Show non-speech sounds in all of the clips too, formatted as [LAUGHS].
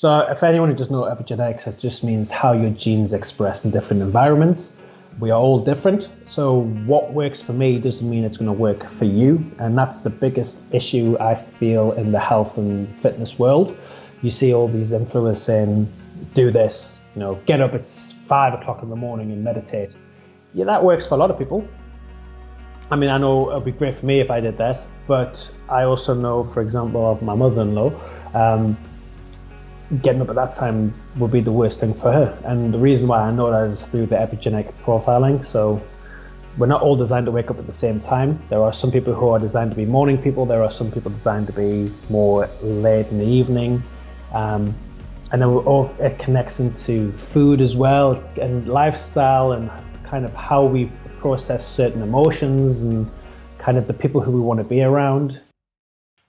So if anyone who doesn't know epigenetics, it just means how your genes express in different environments. We are all different. So what works for me doesn't mean it's going to work for you. And that's the biggest issue I feel in the health and fitness world. You see all these influencers saying, do this, you know, get up at five o'clock in the morning and meditate. Yeah, that works for a lot of people. I mean, I know it would be great for me if I did that, but I also know, for example, of my mother-in-law, um, getting up at that time would be the worst thing for her. And the reason why I know that is through the epigenetic profiling. So we're not all designed to wake up at the same time. There are some people who are designed to be morning people. There are some people designed to be more late in the evening. Um, and then all, it connects into food as well and lifestyle and kind of how we process certain emotions and kind of the people who we want to be around.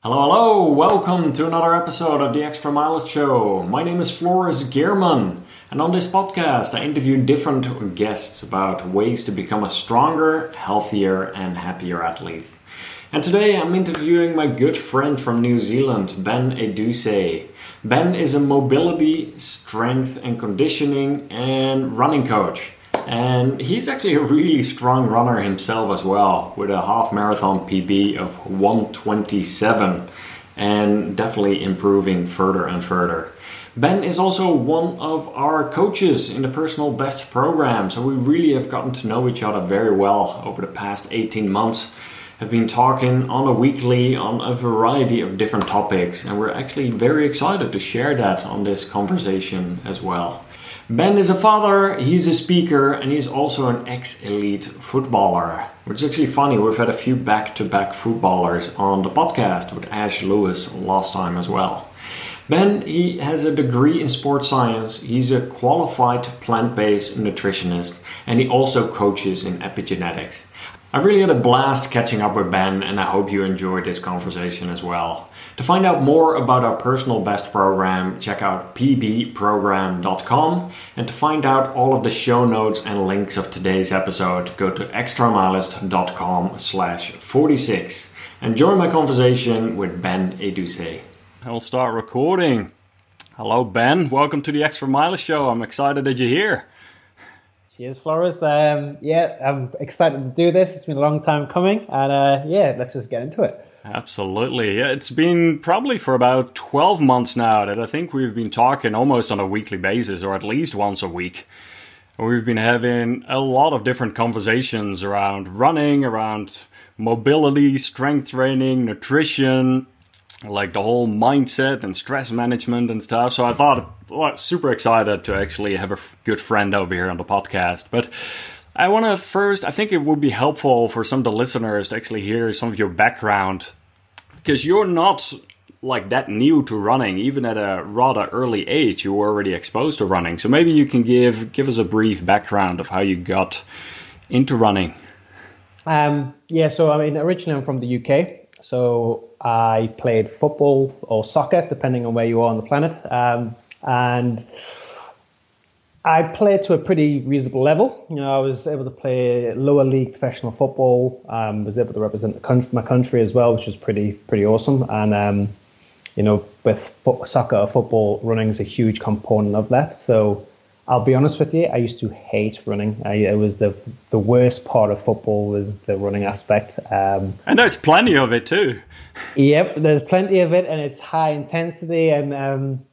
Hello, hello! Welcome to another episode of the Extramilest Show. My name is Floris Gierman, and on this podcast, I interview different guests about ways to become a stronger, healthier, and happier athlete. And today I'm interviewing my good friend from New Zealand, Ben Edusei. Ben is a mobility, strength and conditioning, and running coach. And he's actually a really strong runner himself as well, with a half marathon PB of 127 and definitely improving further and further. Ben is also one of our coaches in the Personal Best program, so we really have gotten to know each other very well over the past 18 months. Have been talking on a weekly on a variety of different topics, and we're actually very excited to share that on this conversation as well. Ben is a father, he's a speaker, and he's also an ex elite footballer. Which is actually funny, we've had a few back to back footballers on the podcast with Ash Lewis last time as well. Ben, he has a degree in sports science, he's a qualified plant based nutritionist, and he also coaches in epigenetics. I really had a blast catching up with Ben, and I hope you enjoyed this conversation as well. To find out more about our personal best program, check out pbprogram.com. And to find out all of the show notes and links of today's episode, go to extramilest.com slash 46. Enjoy my conversation with Ben Edusei. I'll start recording. Hello, Ben. Welcome to the Extramilest Show. I'm excited that you're here. Cheers, Floris. Um, yeah, I'm excited to do this. It's been a long time coming, and uh, yeah, let's just get into it. Absolutely. It's been probably for about 12 months now that I think we've been talking almost on a weekly basis, or at least once a week. We've been having a lot of different conversations around running, around mobility, strength training, nutrition, like the whole mindset and stress management and stuff. So I thought, well, super excited to actually have a good friend over here on the podcast. But I want to first, I think it would be helpful for some of the listeners to actually hear some of your background because you're not like that new to running. Even at a rather early age you were already exposed to running. So maybe you can give give us a brief background of how you got into running. Um, yeah so i mean originally i'm from the uk so I played football or soccer, depending on where you are on the planet. Um, and I played to a pretty reasonable level. You know, I was able to play lower league professional football. Um, was able to represent country, my country as well, which was pretty pretty awesome. And um, you know, with soccer or football, running is a huge component of that. So I'll be honest with you, I used to hate running. I, it was the the worst part of football was the running aspect. Um, and there's plenty of it too. Yep, there's plenty of it, and it's high intensity. And um,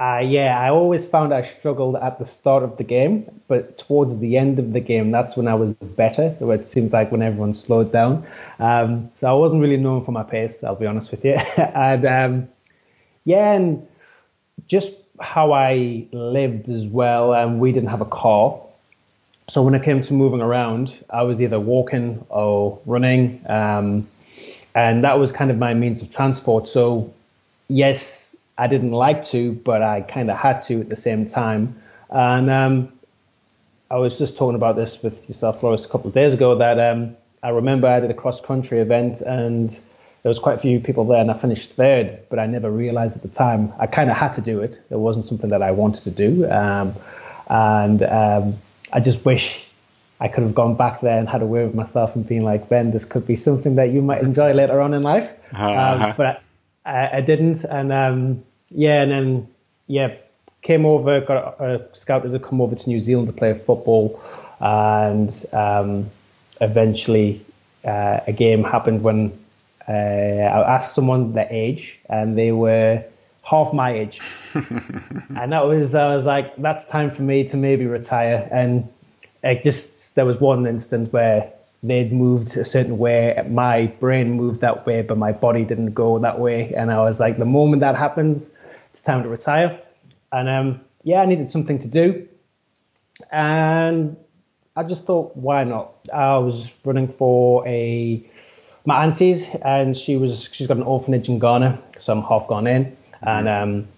uh, yeah, I always found I struggled at the start of the game, but towards the end of the game, that's when I was better. It seemed like when everyone slowed down. Um, so I wasn't really known for my pace. I'll be honest with you. [LAUGHS] and um, yeah, and just how I lived as well, and um, we didn't have a car. So when it came to moving around, I was either walking or running, um, and that was kind of my means of transport. So yes, I didn't like to, but I kind of had to at the same time. And um, I was just talking about this with yourself, Floris, a couple of days ago. That um, I remember I did a cross country event and there was quite a few people there and I finished third, but I never realized at the time. I kind of had to do it. It wasn't something that I wanted to do. Um, and um, I just wish I could have gone back there and had a word with myself and been like, Ben, this could be something that you might enjoy later on in life. Uh-huh. Um, but I, I, didn't. And um, yeah, and then yeah, came over, got a, scouted to come over to New Zealand to play football, and um, eventually uh, a game happened when uh, I asked someone their age, and they were half my age, [LAUGHS] and that was I was like, that's time for me to maybe retire, and it just there was one instant where they'd moved a certain way, my brain moved that way, but my body didn't go that way, and I was like, the moment that happens, it's time to retire, and um, yeah, I needed something to do, and I just thought, why not? I was running for a my auntie's, and she was she's got an orphanage in Ghana, so I'm half Ghanaian, and um,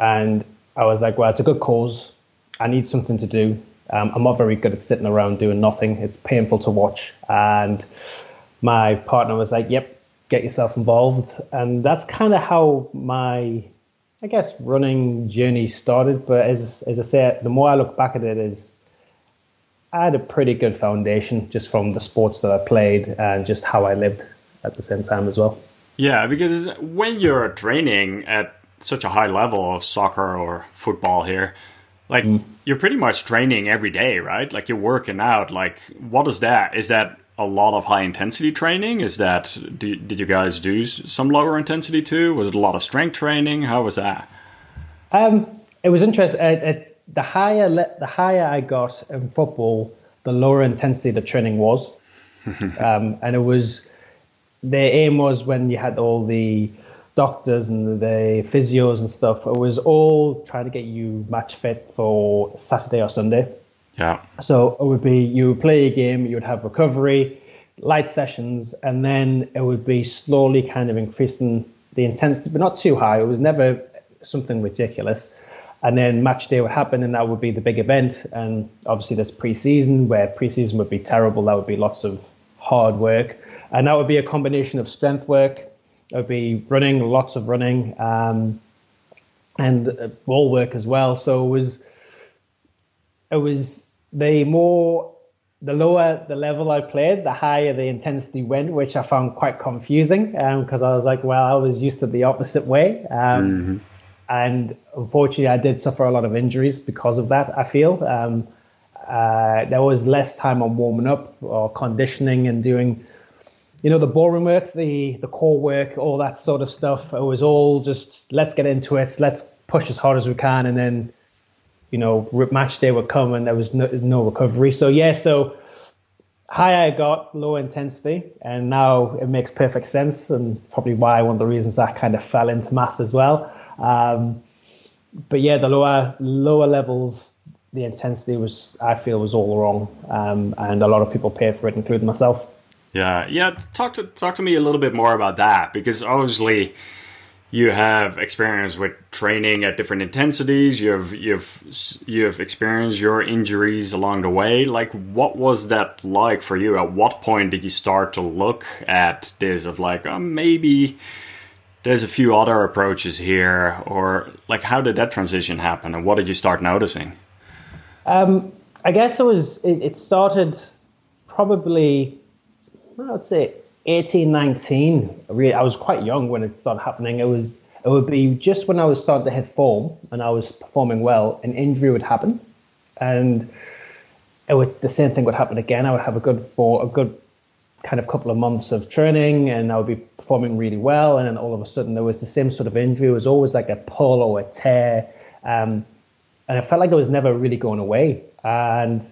and I was like, well, it's a good cause. I need something to do. Um, I'm not very good at sitting around doing nothing. It's painful to watch, and my partner was like, yep, get yourself involved, and that's kind of how my I guess running journey started. But as as I say, the more I look back at it, is I had a pretty good foundation just from the sports that I played and just how I lived at the same time as well. Yeah, because when you're training at such a high level of soccer or football here, like mm. you're pretty much training every day, right? Like you're working out. Like, what is that? Is that a lot of high intensity training? Is that do, did you guys do some lower intensity too? Was it a lot of strength training? How was that? Um, it was interesting. It, it, the higher le- the higher I got in football, the lower intensity the training was, [LAUGHS] um, and it was the aim was when you had all the doctors and the physios and stuff. It was all trying to get you match fit for Saturday or Sunday. Yeah. So it would be you would play a game, you would have recovery, light sessions, and then it would be slowly kind of increasing the intensity, but not too high. It was never something ridiculous. And then match day would happen and that would be the big event. And obviously there's preseason where preseason would be terrible. That would be lots of hard work. And that would be a combination of strength work. It would be running lots of running um, and uh, ball work as well. So it was it was the more the lower the level I played, the higher the intensity went, which I found quite confusing because um, I was like, well, I was used to the opposite way. Um, mm-hmm and unfortunately, I did suffer a lot of injuries because of that. I feel um, uh, there was less time on warming up or conditioning and doing, you know, the boring work, the the core work, all that sort of stuff. It was all just let's get into it, let's push as hard as we can, and then, you know, match day would come and there was no, no recovery. So yeah, so high I got, low intensity, and now it makes perfect sense, and probably why one of the reasons I kind of fell into MAF as well. Um, but yeah, the lower lower levels, the intensity was I feel was all wrong, um, and a lot of people paid for it, including myself. Yeah, yeah. Talk to talk to me a little bit more about that because obviously you have experience with training at different intensities. You've you've you've experienced your injuries along the way. Like, what was that like for you? At what point did you start to look at this of like, oh, maybe there's a few other approaches here, or like how did that transition happen, and what did you start noticing? Um, I guess it was it, it started probably I'd say 18, 19. Really, I was quite young when it started happening. It was it would be just when I was starting to hit form and I was performing well, an injury would happen, and it would the same thing would happen again. I would have a good for a good kind of couple of months of training, and I would be performing really well, and then all of a sudden there was the same sort of injury. It was always like a pull or a tear, um, and it felt like it was never really going away. And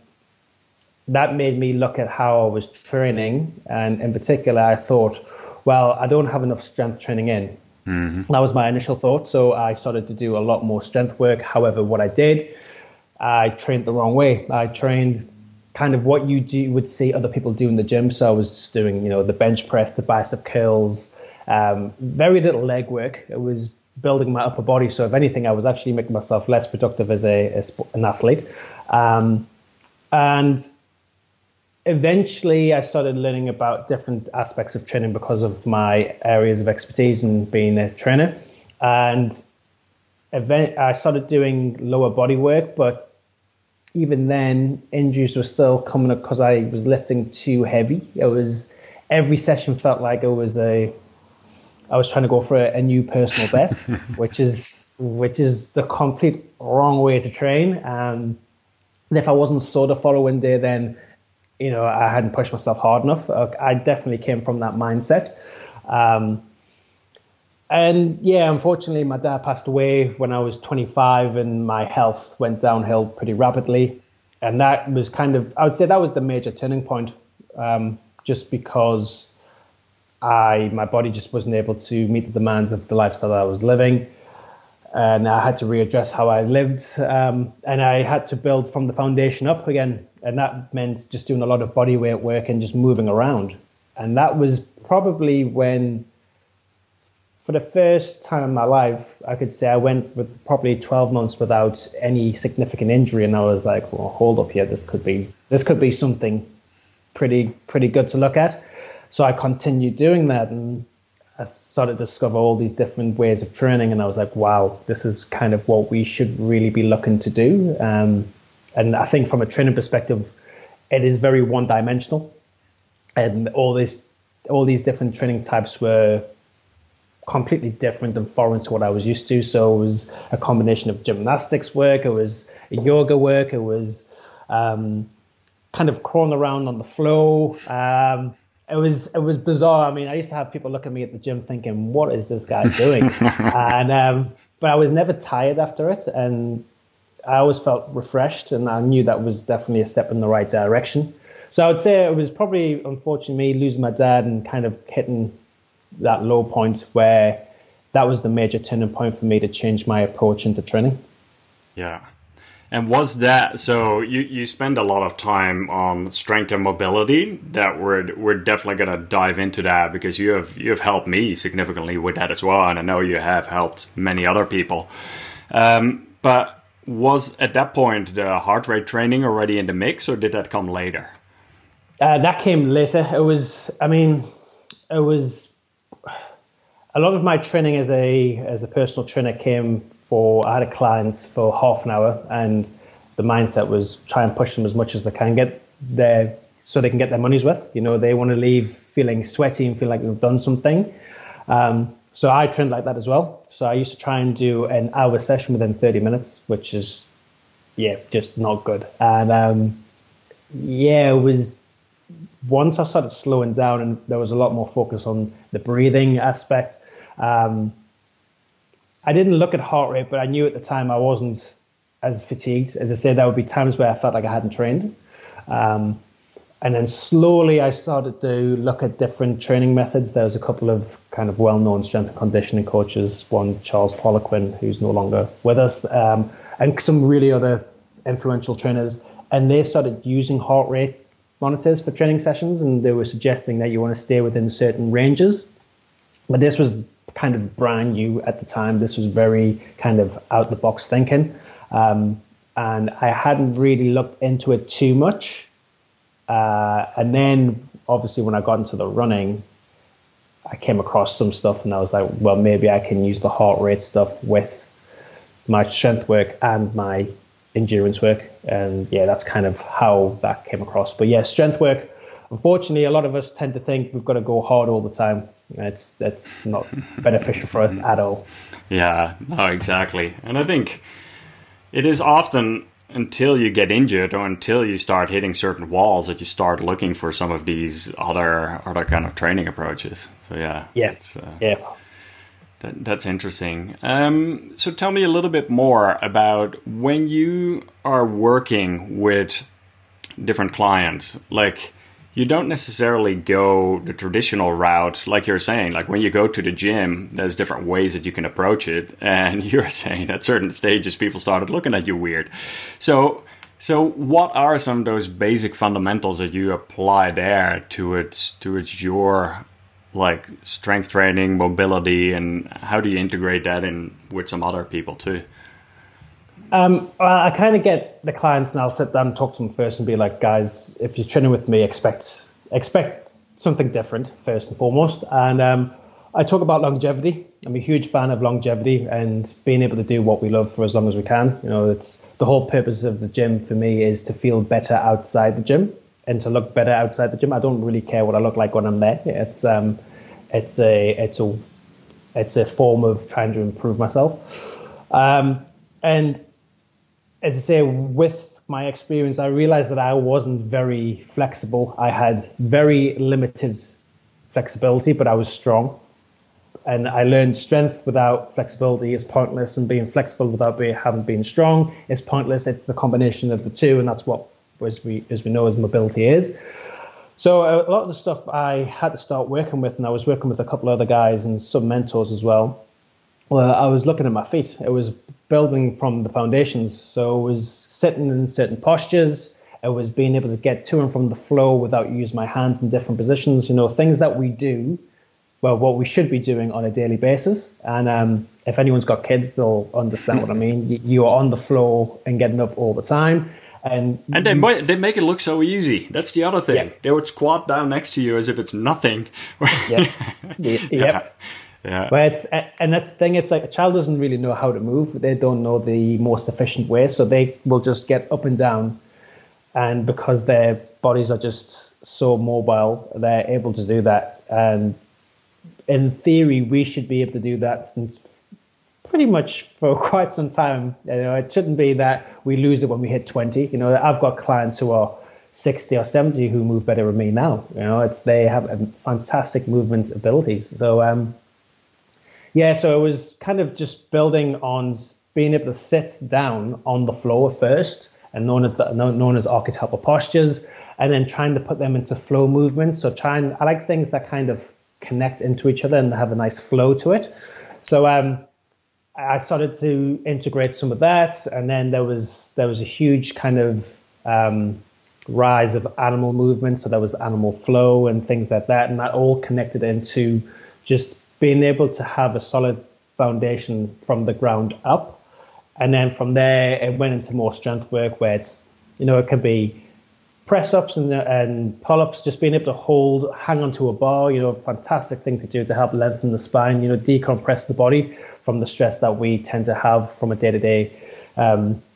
that made me look at how I was training, and in particular, I thought, well, I don't have enough strength training in. Mm-hmm. That was my initial thought. So I started to do a lot more strength work. However, what I did, I trained the wrong way. I trained kind of what you do would see other people do in the gym. So I was just doing, you know, the bench press, the bicep curls, um, very little leg work. It was building my upper body. So if anything, I was actually making myself less productive as a, as an athlete. Um, and eventually, I started learning about different aspects of training because of my areas of expertise and being a trainer. And event, I started doing lower body work, but even then, injuries were still coming up because I was lifting too heavy. It was every session felt like it was a I was trying to go for a, a new personal [LAUGHS] best, which is which is the complete wrong way to train. Um, and if I wasn't sore the following day, then you know I hadn't pushed myself hard enough. I definitely came from that mindset. Um, and yeah, unfortunately, my dad passed away when I was 25, and my health went downhill pretty rapidly. And that was kind of, I would say, that was the major turning point, um, just because I my body just wasn't able to meet the demands of the lifestyle I was living, and I had to readdress how I lived, um, and I had to build from the foundation up again, and that meant just doing a lot of body weight work and just moving around, and that was probably when for the first time in my life, I could say I went with probably 12 months without any significant injury, and I was like, "Well, hold up here. This could be this could be something pretty pretty good to look at." So I continued doing that, and I started to discover all these different ways of training, and I was like, "Wow, this is kind of what we should really be looking to do." Um, and I think from a training perspective, it is very one-dimensional, and all this all these different training types were completely different and foreign to what I was used to. So it was a combination of gymnastics work, it was yoga work, it was um, kind of crawling around on the floor. Um, it was it was bizarre. I mean, I used to have people look at me at the gym thinking, "What is this guy doing?" [LAUGHS] and um, but I was never tired after it, and I always felt refreshed, and I knew that was definitely a step in the right direction. So I would say it was probably, unfortunately, me losing my dad and kind of hitting that low point where that was the major turning point for me to change my approach into training. Yeah. And was that so? You, you spend a lot of time on strength and mobility. That we're we're definitely going to dive into that because you have you have helped me significantly with that as well, and I know you have helped many other people. Um, but was at that point the heart rate training already in the mix, or did that come later? Uh, that came later. It was, I mean, it was a lot of my training as a as a personal trainer came for I had a clients for half an hour, and the mindset was try and push them as much as they can get there so they can get their money's worth. You know, they want to leave feeling sweaty and feel like they've done something. Um, so I trained like that as well. So I used to try and do an hour session within 30 minutes, which is yeah, just not good. And um, yeah, it was once I started slowing down and there was a lot more focus on the breathing aspect um, I didn't look at heart rate, but I knew at the time I wasn't as fatigued. As I said, there would be times where I felt like I hadn't trained. Um, and then slowly I started to look at different training methods. There was a couple of kind of well-known strength and conditioning coaches, one Charles Poliquin, who's no longer with us, um, and some really other influential trainers. And they started using heart rate monitors for training sessions, and they were suggesting that you want to stay within certain ranges. But this was kind of brand new at the time. This was very kind of out the box thinking. Um, and I hadn't really looked into it too much. Uh, and then obviously when I got into the running, I came across some stuff and I was like, well, maybe I can use the heart rate stuff with my strength work and my endurance work. And yeah, that's kind of how that came across. But yeah, strength work, unfortunately, a lot of us tend to think we've got to go hard all the time. It's that's not beneficial for us at all. Yeah, no, exactly. And I think it is often until you get injured or until you start hitting certain walls that you start looking for some of these other other kind of training approaches. So yeah, yeah, uh, yeah. That, that's interesting. Um, so tell me a little bit more about when you are working with different clients, like you don't necessarily go the traditional route, like you're saying. Like when you go to the gym, there's different ways that you can approach it. And [LAUGHS] you're saying at certain stages, people started looking at you weird. So, so what are some of those basic fundamentals that you apply there to its to its your like strength training, mobility, and how do you integrate that in with some other people too? Um, I kind of get the clients, and I'll sit down and talk to them first, and be like, guys, if you're training with me, expect expect something different first and foremost. And um, I talk about longevity. I'm a huge fan of longevity and being able to do what we love for as long as we can. You know, it's the whole purpose of the gym for me is to feel better outside the gym and to look better outside the gym. I don't really care what I look like when I'm there. It's um, it's a it's a it's a form of trying to improve myself. Um, and as I say, with my experience, I realized that I wasn't very flexible. I had very limited flexibility, but I was strong. And I learned strength without flexibility is pointless, and being flexible without being, having been strong is pointless. It's the combination of the two, and that's what, as we as we know, as mobility is. So a lot of the stuff I had to start working with, and I was working with a couple of other guys and some mentors as well. Well, I was looking at my feet. It was building from the foundations. So it was sitting in certain postures. It was being able to get to and from the flow without using my hands in different positions. You know, things that we do, well, what we should be doing on a daily basis. And um, if anyone's got kids, they'll understand what I [LAUGHS] mean. You, are on the floor and getting up all the time. And, and they, you, they make it look so easy. That's the other thing. Yeah. They would squat down next to you as if it's nothing. [LAUGHS] yeah. yeah. [LAUGHS] Yeah. But it's, and that's the thing. It's like a child doesn't really know how to move. They don't know the most efficient way, so they will just get up and down. And because their bodies are just so mobile, they're able to do that. And in theory, we should be able to do that pretty much for [LAUGHS] quite some time. You know, it shouldn't be that we lose it when we hit 20. You know, I've got clients who are 60 or 70 who move better than me now. You know, it's they have fantastic movement abilities. So um, yeah, so it was kind of just building on being able to sit down on the floor first, and known as the, known as archetypal postures, and then trying to put them into flow movements. So trying, I like things that kind of connect into each other and have a nice flow to it. So um, I started to integrate some of that, and then there was there was a huge kind of um, rise of animal movement. So there was animal flow and things like that, and that all connected into just being able to have a solid foundation from the ground up. And then from there, it went into more strength work where it's, you know, it can be press ups and, and pull ups, just being able to hold, hang onto a bar, you know, fantastic thing to do to help lengthen the spine, you know, decompress the body from the stress that we tend to have from a day to day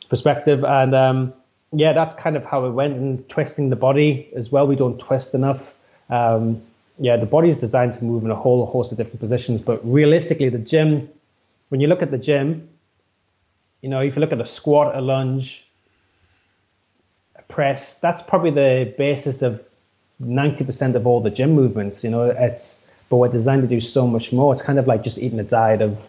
perspective. And um, yeah, that's kind of how it went. And twisting the body as well. We don't twist enough. Um, yeah, the body is designed to move in a whole host of different positions. But realistically, the gym, when you look at the gym, you know, if you look at a squat, a lunge, a press, that's probably the basis of 90% of all the gym movements. You know, it's, but we're designed to do so much more. It's kind of like just eating a diet of,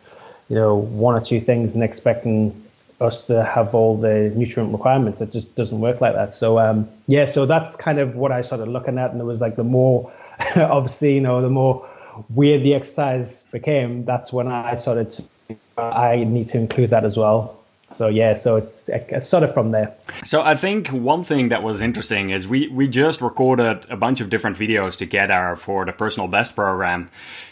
you know, one or two things and expecting us to have all the nutrient requirements. It just doesn't work like that. So, um, yeah, so that's kind of what I started looking at. And it was like the more, [LAUGHS] obviously, you know, the more weird the exercise became, that's when I started to, I need to include that as well. So yeah, so it's, it's sort of from there. So I think one thing that was interesting is we we just recorded a bunch of different videos together for the personal best program,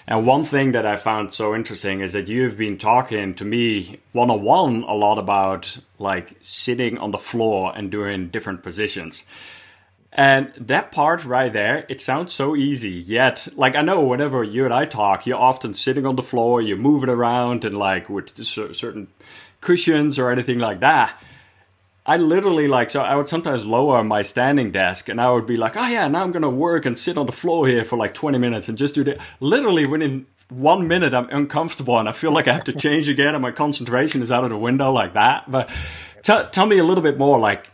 and one thing that I found so interesting is that you've been talking to me one on one a lot about like sitting on the floor and doing different positions. And that part right there, it sounds so easy. Yet, like I know whenever you and I talk, you're often sitting on the floor, you're moving around, and like with certain cushions or anything like that. I literally like so I would sometimes lower my standing desk and I would be like, oh yeah, now I'm gonna work and sit on the floor here for like 20 minutes and just do that. Literally within one minute I'm uncomfortable and I feel like I have to change again and my concentration is out of the window like that. But t- tell me a little bit more like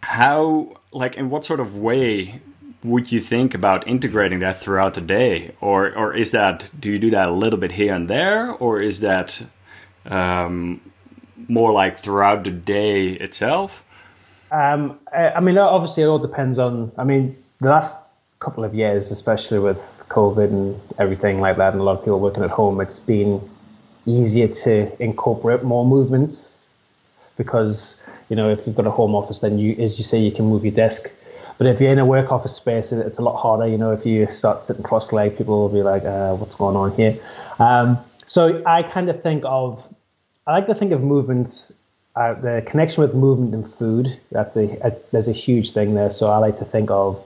how like in what sort of way would you think about integrating that throughout the day? Or or is that do you do that a little bit here and there? Or is that um, more like throughout the day itself? Um, I mean obviously it all depends on i mean the last couple of years especially with covid and everything like that and a lot of people working at home it's been easier to incorporate more movements because you know, if you've got a home office, then you, as you say, you can move your desk. But if you're in a work office space, it's a lot harder. You know, if you start sitting cross-legged, people will be like, uh, "What's going on here?" Um, so I kind of think of, I like to think of movements, uh, the connection with movement and food. That's a, a there's a huge thing there. So I like to think of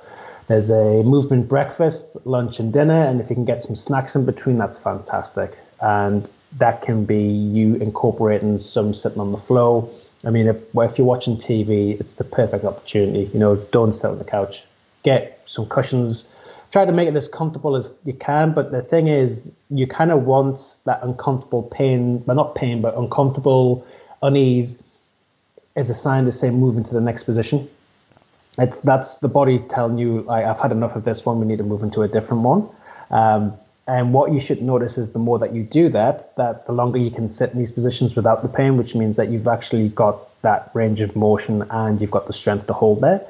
there's a movement breakfast, lunch, and dinner, and if you can get some snacks in between, that's fantastic. And that can be you incorporating some sitting on the flow I mean, if, if you're watching TV, it's the perfect opportunity. You know, don't sit on the couch. Get some cushions, try to make it as comfortable as you can. But the thing is, you kind of want that uncomfortable pain, but not pain, but uncomfortable unease is a sign to say move into the next position. It's that's the body telling you, like, I've had enough of this one. We need to move into a different one. Um, and what you should notice is the more that you do that, that the longer you can sit in these positions without the pain, which means that you've actually got that range of motion and you've got the strength to hold there.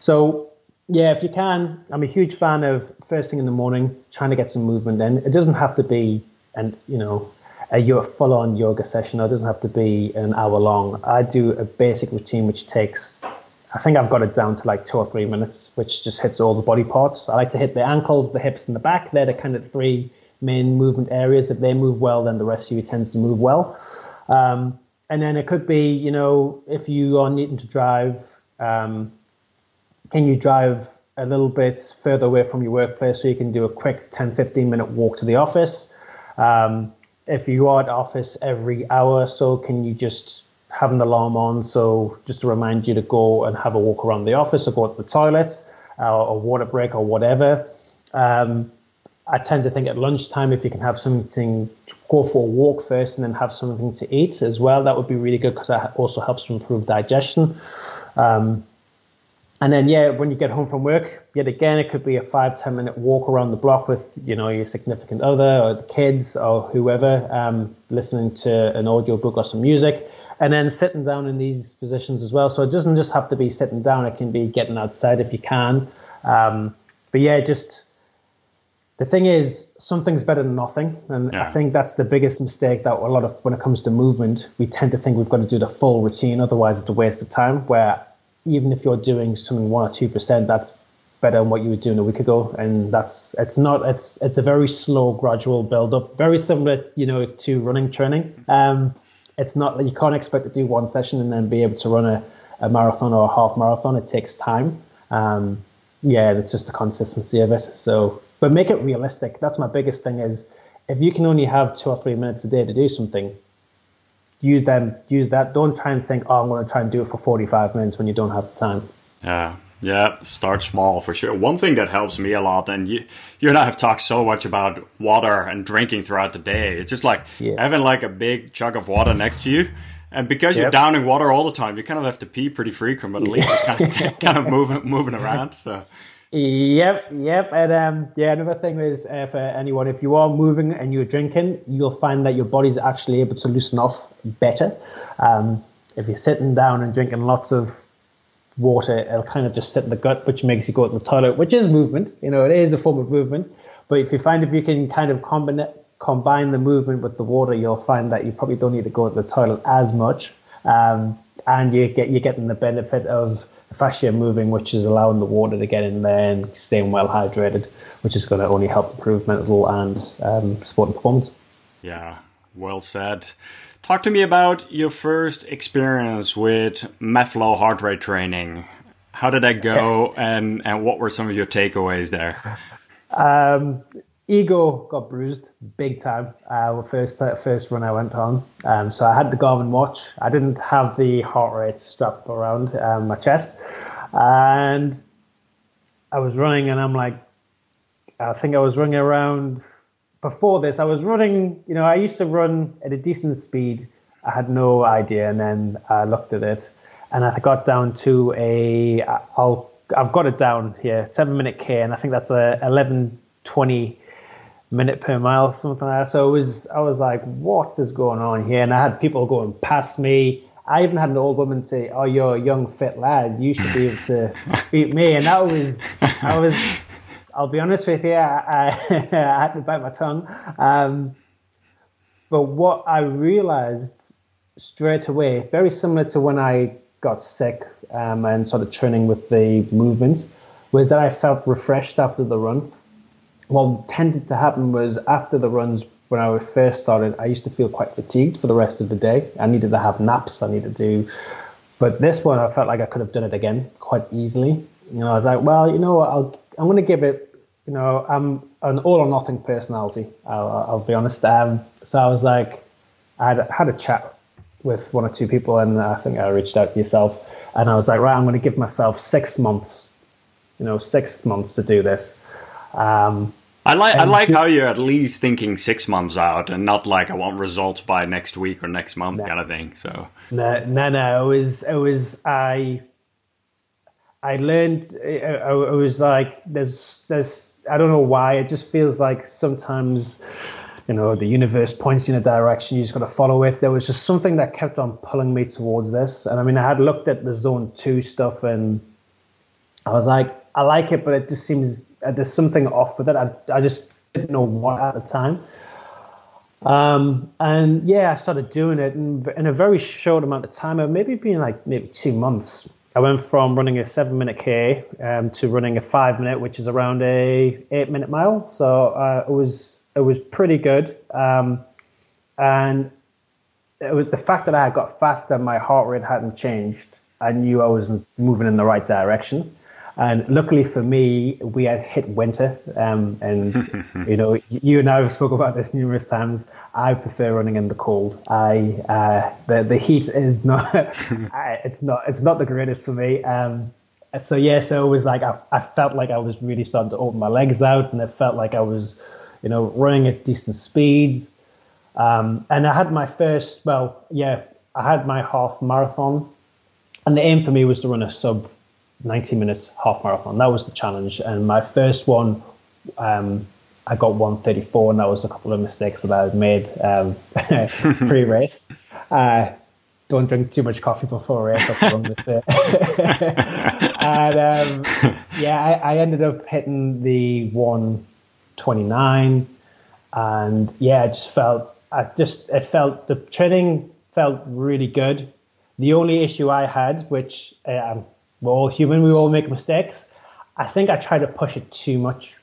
So yeah, if you can, I'm a huge fan of first thing in the morning trying to get some movement in. It doesn't have to be and you know a full on yoga session. It doesn't have to be an hour long. I do a basic routine which takes I think I've got it down to like two or three minutes, which just hits all the body parts. I like to hit the ankles, the hips, and the back. They're the kind of three main movement areas. If they move well, then the rest of you tends to move well. Um, and then it could be, you know, if you are needing to drive, um, can you drive a little bit further away from your workplace so you can do a quick 10, 15 minute walk to the office? Um, if you are at office every hour, so can you just have an alarm on, so just to remind you to go and have a walk around the office or go to the toilet uh, or water break or whatever. Um, I tend to think at lunchtime, if you can have something, go for a walk first and then have something to eat as well, that would be really good because that also helps to improve digestion. Um, and then, yeah, when you get home from work, yet again, it could be a five, 10 minute walk around the block with, you know, your significant other or the kids or whoever, um, listening to an audio book or some music and then sitting down in these positions as well. So it doesn't just have to be sitting down; it can be getting outside if you can. Um, but yeah, just the thing is, something's better than nothing, and yeah. I think that's the biggest mistake that a lot of when it comes to movement, we tend to think we've got to do the full routine, otherwise it's a waste of time. Where even if you're doing something one or two percent, that's better than what you were doing a week ago, and that's it's not it's it's a very slow, gradual build up, very similar, you know, to running training. Um, it's not you can't expect to do one session and then be able to run a, a marathon or a half marathon. It takes time. Um, yeah, it's just the consistency of it. So, but make it realistic. That's my biggest thing. Is if you can only have two or three minutes a day to do something, use them. Use that. Don't try and think, oh, I'm going to try and do it for 45 minutes when you don't have the time. Yeah, yeah, start small for sure. One thing that helps me a lot, and you, you and I have talked so much about water and drinking throughout the day. It's just like yeah. having like a big jug of water next to you, and because yep. you're downing water all the time, you kind of have to pee pretty frequently, kind, of, [LAUGHS] kind of moving [LAUGHS] moving around. So. Yep, yep, and um, yeah, another thing is uh, for anyone, if you are moving and you're drinking, you'll find that your body's actually able to loosen off better. Um, if you're sitting down and drinking lots of water, it'll kind of just sit in the gut, which makes you go to the toilet, which is movement. You know, it is a form of movement. But if you find if you can kind of combine combine the movement with the water, you'll find that you probably don't need to go to the toilet as much, um, and you get you're getting the benefit of the fascia moving, which is allowing the water to get in there and staying well hydrated, which is going to only help improve mental and um, sport performance. Yeah, well said. Talk to me about your first experience with MAF low heart rate training. How did that go, and and what were some of your takeaways there? Um, ego got bruised big time. Uh, first first run I went on, um, so I had the Garmin watch. I didn't have the heart rate strapped around um, my chest, and I was running, and I'm like, I think I was running around before this, I was running, you know, I used to run at a decent speed. I had no idea. And then I looked at it and I got down to a, I'll, I've got it down here, seven minute K. And I think that's a 11, 20 minute per mile, something like that. So it was, I was like, what is going on here? And I had people going past me. I even had an old woman say, "Oh, you're a young fit lad. You should be able to [LAUGHS] beat me." And that was, I was I'll be honest with you, I, [LAUGHS] I, had to bite my tongue. Um, but what I realized straight away, very similar to when I got sick um, and started training with the movements, was that I felt refreshed after the run. What tended to happen was after the runs, when I first started, I used to feel quite fatigued for the rest of the day. I needed to have naps. I needed to do, but this one I felt like I could have done it again quite easily. You know, I was like, well, you know what, I'll I'm going to give it you know, I'm an all or nothing personality. I'll, I'll be honest. Um, so I was like, I had, had a chat with one or two people, and I think I reached out to yourself, and I was like, right, I'm going to give myself six months, you know, six months to do this. Um, I like I like do, how you're at least thinking six months out and not like I want results by next week or next month kind of thing. So no, no, no. It was it was I. I learned. It, it was like there's there's I don't know why. It just feels like sometimes you know, the universe points you in a direction, you just got to follow it. There was just something that kept on pulling me towards this. And I mean, I had looked at the zone two stuff and I was like, I like it, but it just seems uh, there's something off with it. I, I just didn't know what at the time. Um, and yeah, I started doing it and in a very short amount of time, maybe been like maybe two months. I went from running a seven minute K um, to running a five minute, which is around a eight minute mile. So uh, it was it was pretty good. Um, and it was the fact that I got faster, my heart rate hadn't changed. I knew I was moving in the right direction. And luckily for me, we had hit winter. Um, and, [LAUGHS] you know, you and I have spoken about this numerous times. I prefer running in the cold. I, uh, the, the heat is [LAUGHS] not, it's not, it's not the greatest for me. Um, so yeah, so it was like, I, I felt like I was really starting to open my legs out and it felt like I was you know, running at decent speeds. Um, and I had my first, well, yeah, I had my half marathon, and the aim for me was to run a sub 90 minutes half marathon. That was the challenge. And my first one, um, I got 134, and that was a couple of mistakes that I had made um, [LAUGHS] pre race. Uh, don't drink too much coffee before a race. [LAUGHS] And um, yeah, I, I ended up hitting the 129, And yeah, I just felt, I just, it felt, the training felt really good. The only issue I had, which um, we're all human, we all make mistakes. I think I tried to push it too much.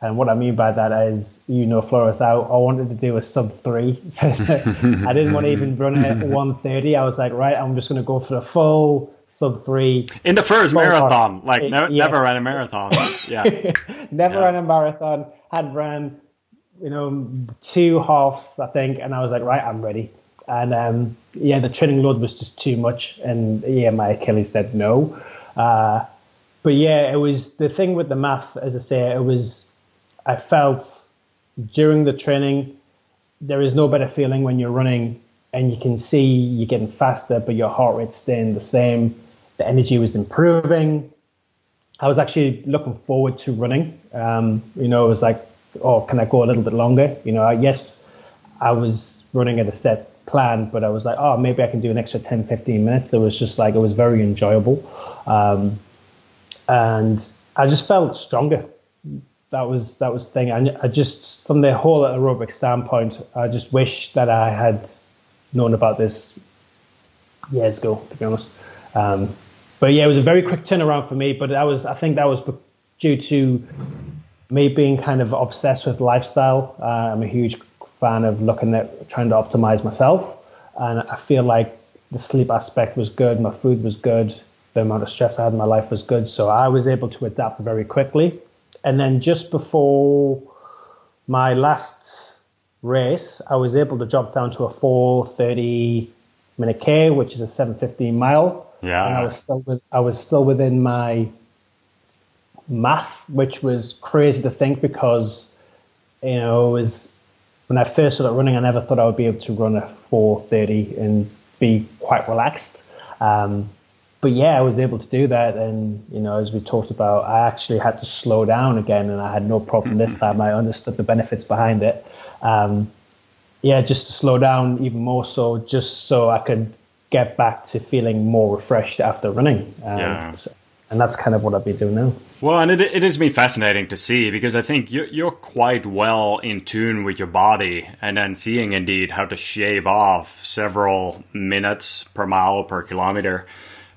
And what I mean by that is, you know, Floris, I, I wanted to do a sub three. [LAUGHS] I didn't want to even run it at [LAUGHS] 130. I was like, right, I'm just going to go for the full sub three. In the first marathon, like no, yeah. never ran a marathon. [LAUGHS] Yeah. never yeah. ran a marathon had ran, you know, two halves, I think, and I was like, right, I'm ready. And um, yeah, the training load was just too much, and yeah, my Achilles said no. Uh, but yeah, it was the thing with the MAF, as I say, it was, I felt during the training, there is no better feeling when you're running and you can see you're getting faster, but your heart rate's staying the same. The energy was improving. I was actually looking forward to running. Um, you know, it was like, oh, can I go a little bit longer? You know, yes, I was running at a set plan, but I was like, oh, maybe I can do an extra 10, 15 minutes. It was just like, it was very enjoyable. Um, and I just felt stronger. That was that was the thing. I, I just, from the whole aerobic standpoint, I just wish that I had known about this years ago, to be honest. Um, but yeah, it was a very quick turnaround for me. But that was, I think, that was due to me being kind of obsessed with lifestyle. Uh, I'm a huge fan of looking at trying to optimize myself, and I feel like the sleep aspect was good, my food was good, the amount of stress I had in my life was good. So I was able to adapt very quickly. And then just before my last race, I was able to drop down to a 430 minute K, which is a 715 mile. Yeah. And I was still with, I was still within my MAF, which was crazy to think because you know it was when I first started running, I never thought I would be able to run a 430 and be quite relaxed. Um, but yeah, I was able to do that, and you know, as we talked about, I actually had to slow down again, and I had no problem this time. I understood the benefits behind it. Um, yeah, just to slow down even more so, just so I could get back to feeling more refreshed after running. Um, yeah. So, and that's kind of what I've been doing now. Well, and it, it has been fascinating to see because I think you're, you're quite well in tune with your body and then seeing indeed how to shave off several minutes per mile per kilometer.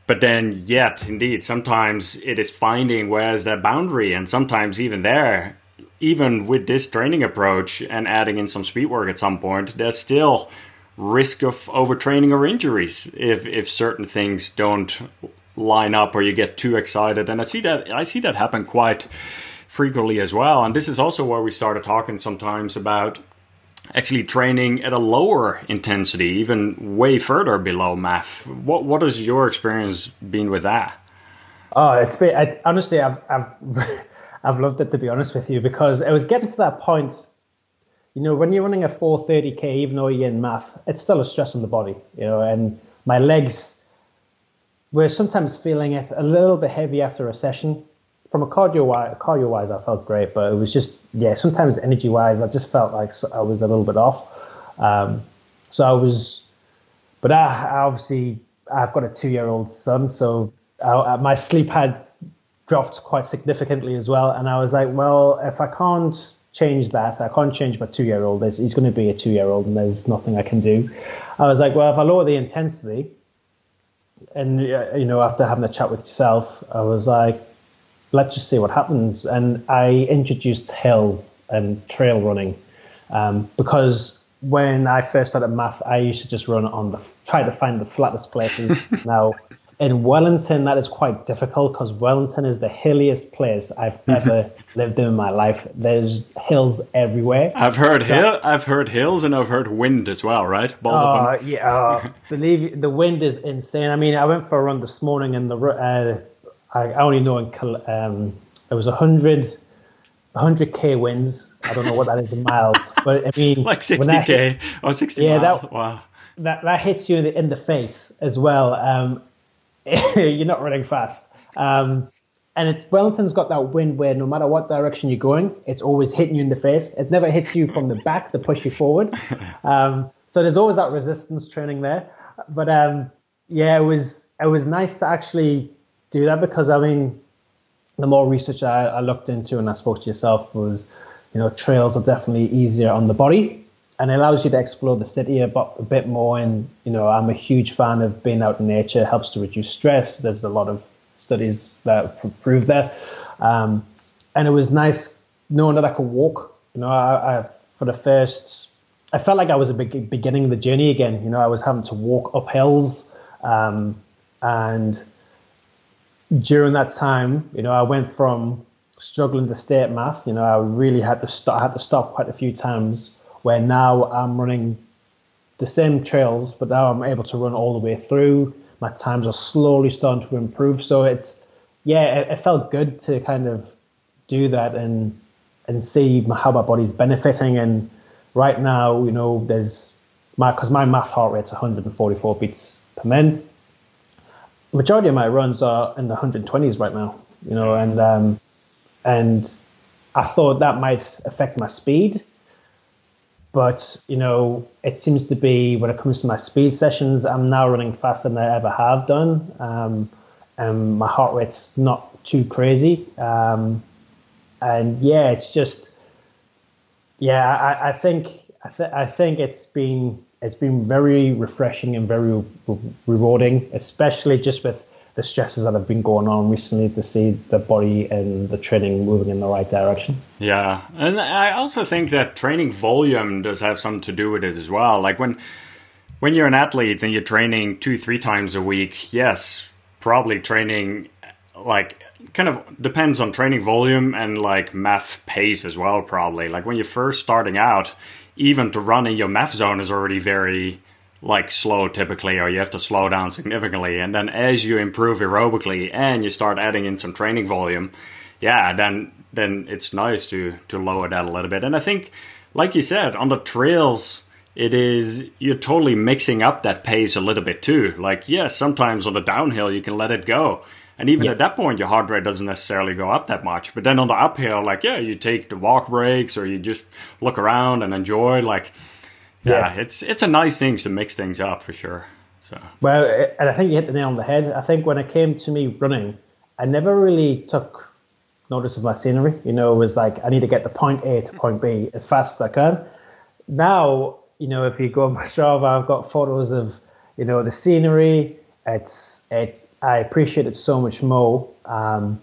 But then, yet, indeed, sometimes it is finding where's that boundary, and sometimes even there, even with this training approach and adding in some speed work at some point, there's still risk of overtraining or injuries if if certain things don't line up or you get too excited. And I see that I see that happen quite frequently as well. And this is also where we started talking sometimes about actually training at a lower intensity, even way further below MAF. What what has your experience been with that? Oh, it's been I, honestly I've I've [LAUGHS] I've loved it to be honest with you because it was getting to that point. You know, when you're running a 430k, even though you're in MAF, it's still a stress on the body. You know, and my legs were sometimes feeling it a little bit heavy after a session. From a cardio wise, cardio wise, I felt great, but it was just yeah. Sometimes energy wise, I just felt like I was a little bit off. Um, so I was, but I, I obviously I've got a two year old son, so I, my sleep had dropped quite significantly as well. And I was like, well, if I can't change that, I can't change my two year old. He's going to be a two year old, and there's nothing I can do. I was like, well, if I lower the intensity, and uh, you know, after having a chat with yourself, I was like, let's just see what happens. And I introduced hills and trail running um, because when I first started MAF, I used to just run on the try to find the flattest places. [LAUGHS] now in Wellington, that is quite difficult because Wellington is the hilliest place I've [LAUGHS] ever lived in my life. There's hills everywhere. I've heard hill, I've heard hills, and I've heard wind as well. Right? Oh uh, yeah, uh, [LAUGHS] believe you, the wind is insane. I mean, I went for a run this morning, and the uh, I only know in um, it was a hundred. 100k winds. I don't know what that is in miles, [LAUGHS] but I mean, like 60k hit, or 60 yeah, miles. That, wow. That that hits you in the, in the face as well. Um, [LAUGHS] you're not running fast. Um, and it's Wellington's got that wind where no matter what direction you're going, it's always hitting you in the face. It never hits you from the back to push you forward. [LAUGHS] Um, so there's always that resistance training there. But um, yeah, it was it was nice to actually do that because I mean, the more research I, I looked into and I spoke to yourself was, you know, trails are definitely easier on the body and it allows you to explore the city a, a bit more. And you know, I'm a huge fan of being out in nature. It helps to reduce stress. There's a lot of studies that prove that. Um, and it was nice knowing that I could walk. You know, I, I for the first, I felt like I was a big, beginning the journey again. You know, I was having to walk up hills, um, and during that time, you know, I went from struggling to stay at MAF. You know, I really had to stop. I had to stop quite a few times where now I'm running the same trails, but now I'm able to run all the way through. My times are slowly starting to improve. So it's, yeah, it, it felt good to kind of do that and and see how my body's benefiting. And right now, you know, there's my because my MAF heart rate's 144 beats per minute. Majority of my runs are in the 120s right now, you know, and um, and I thought that might affect my speed but you know, it seems to be when it comes to my speed sessions, I'm now running faster than I ever have done. Um, and my heart rate's not too crazy. Um, and yeah, it's just, yeah, I, I think I, th- I think it's been it's been very refreshing and very re- rewarding, especially just with the stresses that have been going on recently to see the body and the training moving in the right direction. Yeah, and I also think that training volume does have something to do with it as well. Like when when you're an athlete and you're training two three times a week, yes, probably training like kind of depends on training volume and like MAF pace as well. Probably like when you're first starting out, even to run in your MAF zone is already very like slow typically, or you have to slow down significantly. And then as you improve aerobically and you start adding in some training volume, yeah, then then it's nice to to lower that a little bit. And I think, like you said, on the trails, it is you're totally mixing up that pace a little bit too. Like yeah, sometimes on the downhill you can let it go. And even yeah. at that point, your heart rate doesn't necessarily go up that much. But then on the uphill, like, yeah, you take the walk breaks or you just look around and enjoy. Like, yeah, it's it's a nice thing to mix things up for sure. So well, and I think you hit the nail on the head. I think when it came to me running, I never really took notice of my scenery. You know, it was like I need to get to point A to point B as fast as I can. Now, you know, if you go on my Strava, I've got photos of you know the scenery. It's it. I appreciate it so much more. Um,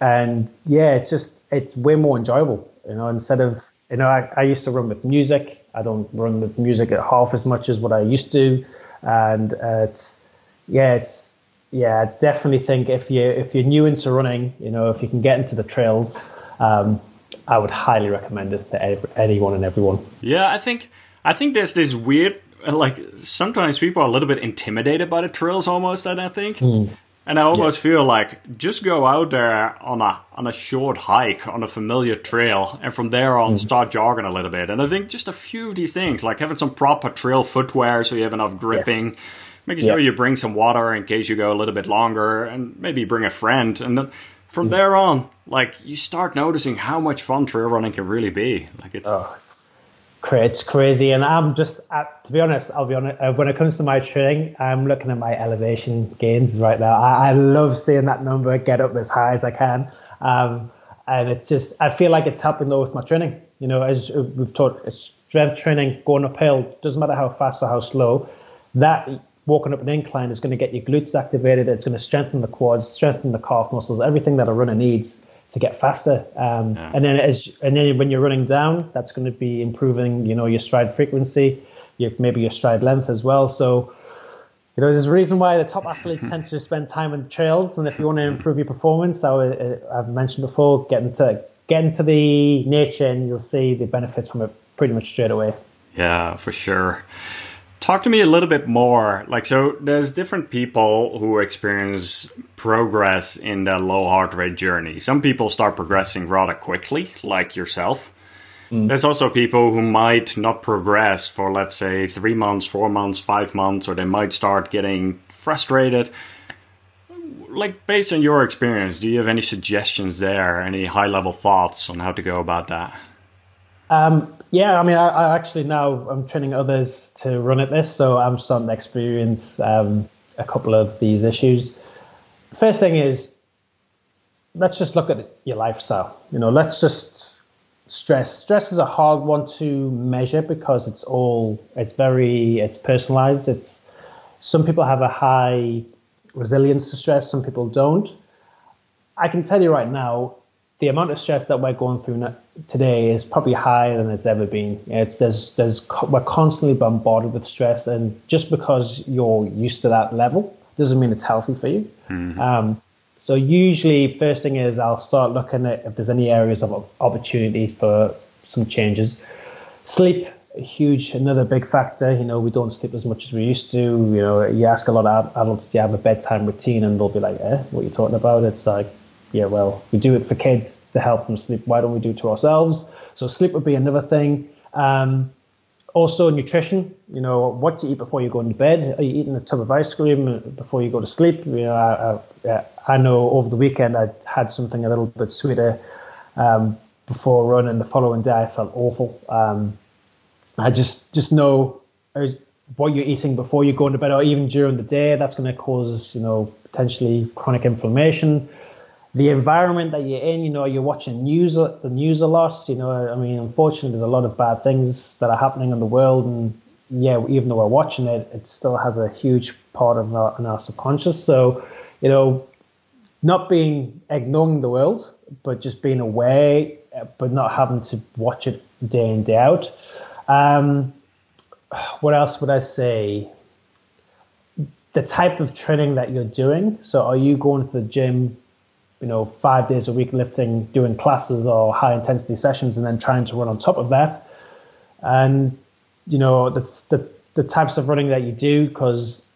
and yeah, it's just it's way more enjoyable. You know, instead of you know, I, I used to run with music. I don't run with music at half as much as what I used to, and uh, it's yeah, it's yeah. I definitely think if you if you're new into running, you know, if you can get into the trails, um, I would highly recommend this to every, anyone and everyone. Yeah, I think I think there's this weird like sometimes people are a little bit intimidated by the trails almost. I don't think. Mm. And I almost yeah. feel like just go out there on a on a short hike on a familiar trail, and from there on mm. start jogging a little bit. And I think just a few of these things, like having some proper trail footwear so you have enough gripping, yes. making sure you bring some water in case you go a little bit longer, and maybe bring a friend. And then from mm. there on, like you start noticing how much fun trail running can really be. Like it's. Oh it's crazy, and I'm just, uh, to be honest, I'll be honest. Uh, when it comes to my training, I'm looking at my elevation gains right now. I, I love seeing that number get up as high as I can, um, and it's just, I feel like it's helping though with my training. You know, as we've taught, it's strength training going uphill. Doesn't matter how fast or how slow. That walking up an incline is going to get your glutes activated. It's going to strengthen the quads, strengthen the calf muscles, everything that a runner needs to get faster. Um, yeah. And then as and then when you're running down, that's going to be improving, you know, your stride frequency, your, maybe your stride length as well. So, you know, there's a reason why the top [LAUGHS] athletes tend to spend time on trails. And if you want to improve your performance, I, uh, I've mentioned before, get into get into the nature, and you'll see the benefits from it pretty much straight away. Yeah, for sure. Talk to me a little bit more. Like, so there's different people who experience progress in the low heart rate journey. Some people start progressing rather quickly, like yourself. Mm. There's also people who might not progress for, let's say, three months, four months, five months, or they might start getting frustrated. Like, based on your experience, do you have any suggestions there? Any high level thoughts on how to go about that? Um, yeah, I mean, I, I, actually now I'm training others to run at this, so I'm starting to experience um, a couple of these issues. First thing is, let's just look at your lifestyle. You know, let's just stress. Stress is a hard one to measure because it's all it's very it's personalized. It's some people have a high resilience to stress, some people don't. I can tell you right now, the amount of stress that we're going through today is probably higher than it's ever been. It's, there's, there's, we're constantly bombarded with stress, and just because you're used to that level doesn't mean it's healthy for you. Mm-hmm. Um, so usually, first thing is I'll start looking at if there's any areas of opportunity for some changes. Sleep, huge, another big factor. You know, we don't sleep as much as we used to. You know, you ask a lot of adults, do you have a bedtime routine, and they'll be like, eh, what are you talking about? It's like yeah, well, we do it for kids to help them sleep. Why don't we do it to ourselves? So sleep would be another thing. Um, also, nutrition. You know, what you eat before you go into bed. Are you eating a tub of ice cream before you go to sleep? You know, I, I, I know over the weekend I had something a little bit sweeter um, before a run, and the following day I felt awful. Um, I just just know uh, what you're eating before you go into bed, or even during the day. That's going to cause you know potentially chronic inflammation the environment that you're in, you know, you're watching news, the news a lot. You know, I mean, unfortunately, there's a lot of bad things that are happening in the world, and yeah, even though we're watching it, it still has a huge part of our, in our subconscious. So, you know, not being ignoring the world, but just being aware, but not having to watch it day in day out. Um, what else would I say? The type of training that you're doing. So, are you going to the gym you know, five days a week lifting, doing classes or high intensity sessions, and then trying to run on top of that. And you know, that's the the types of running that you do because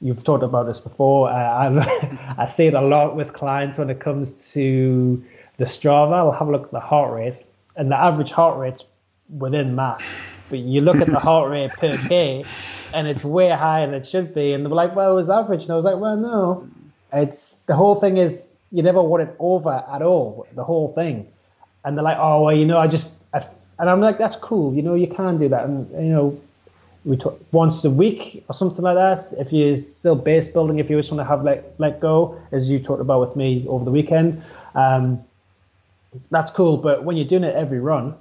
you've talked about this before. I, [LAUGHS] I see it a lot with clients when it comes to the Strava. I'll have a look at the heart rate, and the average heart rate within that. But you look at the [LAUGHS] heart rate per k, and it's way higher than it should be. And they're like, "Well, it was average," and I was like, "Well, no." It's the whole thing is you never want it over at all, the whole thing. And they're like, oh, well, you know, I just, I, and I'm like, that's cool. You know, you can do that. And, you know, we talk once a week or something like that. If you're still base building, if you just want to have let, let go, as you talked about with me over the weekend, um, that's cool. But when you're doing it every run,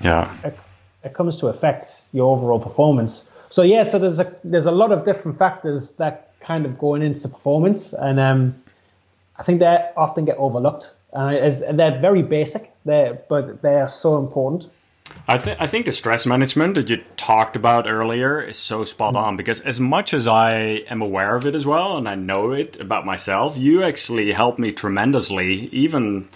yeah, it, it comes to affect your overall performance. So yeah, so there's a there's a lot of different factors that kind of going into performance, and um, I think they often get overlooked. Uh, as, they're very basic, they but they are so important. I think I think the stress management that you talked about earlier is so spot on because as much as I am aware of it as well and I know it about myself, you actually helped me tremendously. Even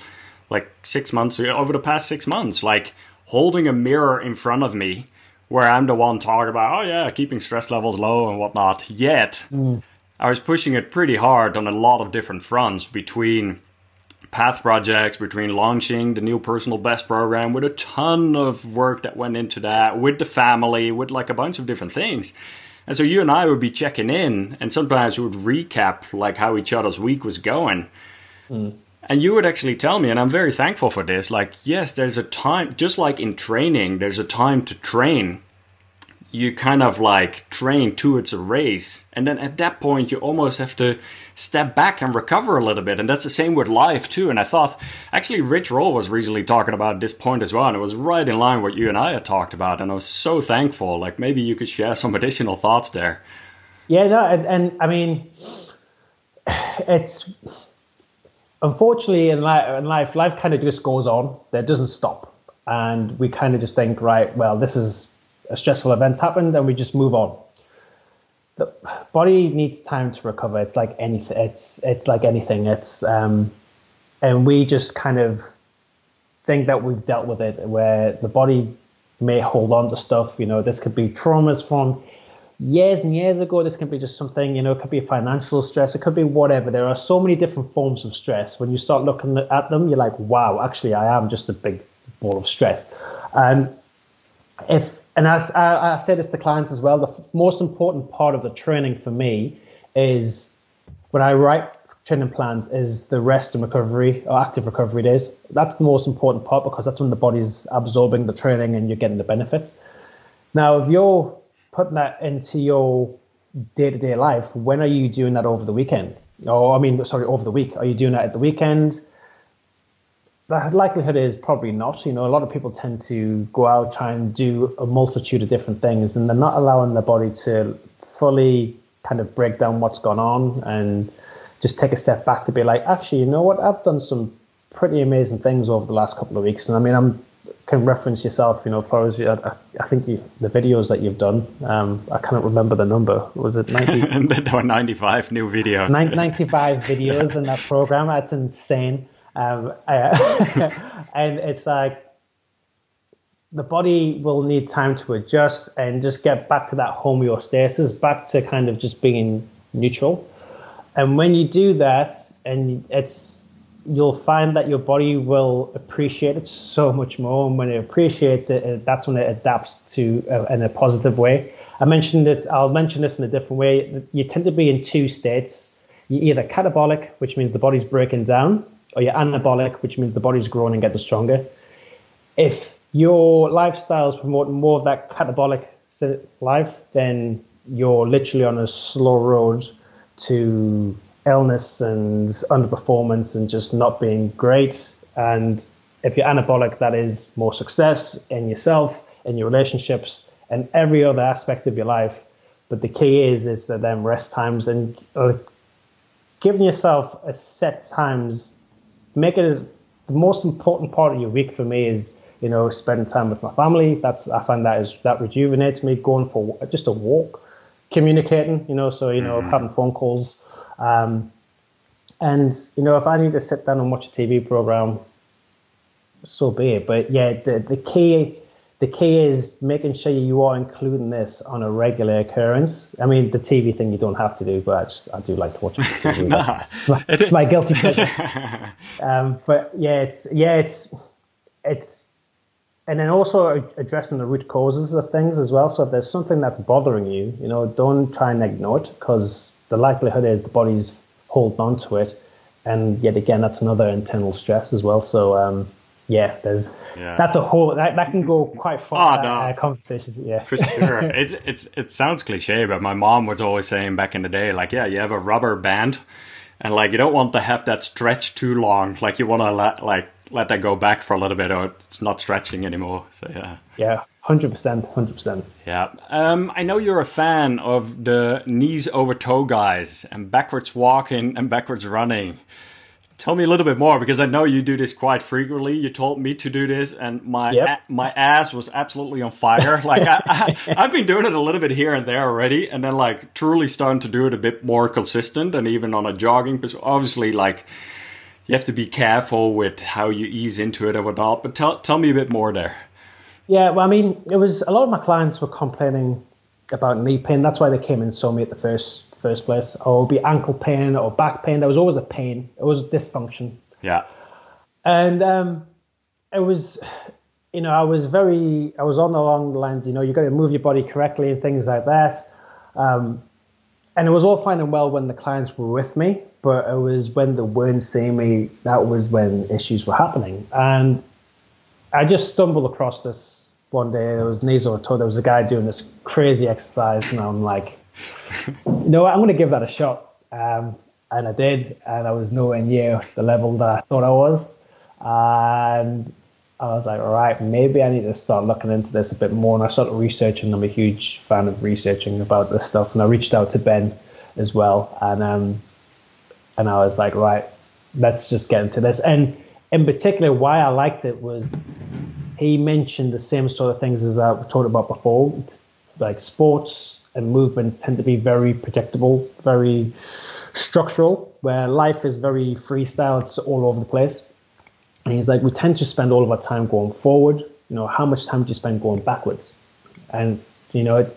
like six months over the past six months, like holding a mirror in front of me where I'm the one talking about, oh yeah, keeping stress levels low and whatnot. Yet mm I was pushing it pretty hard on a lot of different fronts between path projects, between launching the new personal best program with a ton of work that went into that, with the family, with like a bunch of different things. And so you and I would be checking in, and sometimes we would recap like how each other's week was going. Mm. And you would actually tell me, and I'm very thankful for this, like, yes, there's a time, just like in training, there's a time to train you kind of like train towards a race and then at that point you almost have to step back and recover a little bit and that's the same with life too. And i thought actually Rich Roll was recently talking about this point as well and it was right in line with what you and i had talked about and i was so thankful. Like maybe you could share some [LAUGHS] additional thoughts there. Yeah no and, and i mean [SIGHS] it's unfortunately in life, in life life kind of just goes on. That doesn't stop. And we kind of just think right well this is a stressful event's happened and we just move on. The body needs time to recover. It's like anything. It's it's like anything. It's um, and we just kind of think that we've dealt with it, where the body may hold on to stuff. You know, this could be traumas from years and years ago. This could be just something. You know, it could be financial stress. It could be whatever. There are so many different forms of stress. When you start looking at them, you're like, wow, actually, I am just a big ball of stress. And if and as uh, I, I say this to clients as well, the most important part of the training for me is when I write training plans is the rest and recovery or active recovery days. That's the most important part because that's when the body's absorbing the training and you're getting the benefits. Now, if you're putting that into your day to day life, when are you doing that over the weekend? Or, I mean, sorry, over the week. Are you doing that at the weekend? The likelihood is probably not. You know, a lot of people tend to go out, try and do a multitude of different things, and they're not allowing their body to fully kind of break down what's gone on and just take a step back to be like, actually, you know what? I've done some pretty amazing things over the last couple of weeks, and I mean, I'm can reference yourself, you know, as you, I, I think you, the videos that you've done, um, I can't remember the number. Was it 90? [LAUGHS] no, 95 new videos. 95 videos in that program. That's insane. Um, [LAUGHS] and it's like the body will need time to adjust and just get back to that homeostasis, back to kind of just being neutral. And when you do that, and it's you'll find that your body will appreciate it so much more. And when it appreciates it, that's when it adapts to uh, in a positive way. I mentioned it. I'll mention this in a different way. You tend to be in two states. You're either catabolic, which means the body's breaking down, or you're anabolic, which means the body's growing and getting stronger. If your lifestyle is promoting more of that catabolic life, then you're literally on a slow road to illness and underperformance and just not being great. And if you're anabolic, that is more success in yourself, in your relationships, and every other aspect of your life. But the key is is that then rest times and uh, giving yourself a set times make it as the most important part of your week for me is you know spending time with my family. That's I find that is that rejuvenates me. Going for just a walk, communicating, you know, so you know mm-hmm. having phone calls. Um, and you know, if I need to sit down and watch a TV program, so be it. But yeah, the the key the key is making sure you are including this on a regular occurrence. I mean, the TV thing you don't have to do, but I, just, I do like to watch TV. [LAUGHS] nah, my, my guilty [LAUGHS] pleasure. um, but yeah, it's yeah, it's it's, and then also addressing the root causes of things as well. So if there's something that's bothering you, you know, don't try and ignore it because the likelihood is the body's holding on to it, and yet again, that's another internal stress as well. So um, yeah, there's yeah. that's a whole that, that can go quite far. Oh, no. uh, conversations, yeah, for sure. [LAUGHS] it's it's it sounds cliche, but my mom was always saying back in the day, like, yeah, you have a rubber band, and like you don't want to have that stretch too long. Like you want to let like let that go back for a little bit, or it's not stretching anymore. So yeah, yeah. Hundred percent, hundred percent. Yeah, um, I know you're a fan of the knees over toe guys and backwards walking and backwards running. Tell me a little bit more because I know you do this quite frequently. You told me to do this, and my yep. a- my ass was absolutely on fire. [LAUGHS] Like I, I, I've been doing it a little bit here and there already, and then like truly starting to do it a bit more consistent, and even on a jogging. Obviously, like you have to be careful with how you ease into it and whatnot. But tell tell me a bit more there. Yeah, well, I mean, it was a lot of my clients were complaining about knee pain. That's why they came and saw me at the first first place, or be ankle pain or back pain. There was always a pain. It was dysfunction. Yeah. And um, it was, you know, I was very, I was on along the lines, you know, you got to move your body correctly and things like that. Um, and it was all fine and well when the clients were with me, but it was when they weren't seeing me that was when issues were happening. And I just stumbled across this one day. There was Nizo told there was a guy doing this crazy exercise, and I'm like, what, I'm going to give that a shot. Um, and I did, and I was nowhere near the level that I thought I was. And I was like, all right, maybe I need to start looking into this a bit more. And I started researching. I'm a huge fan of researching about this stuff. And I reached out to Ben as well, and um, and I was like, right, let's just get into this. And in particular, why I liked it was he mentioned the same sort of things as I talked about before, like sports and movements tend to be very predictable, very structural, where life is very freestyle. It's all over the place. And he's like, we tend to spend all of our time going forward. You know, how much time do you spend going backwards? And you know,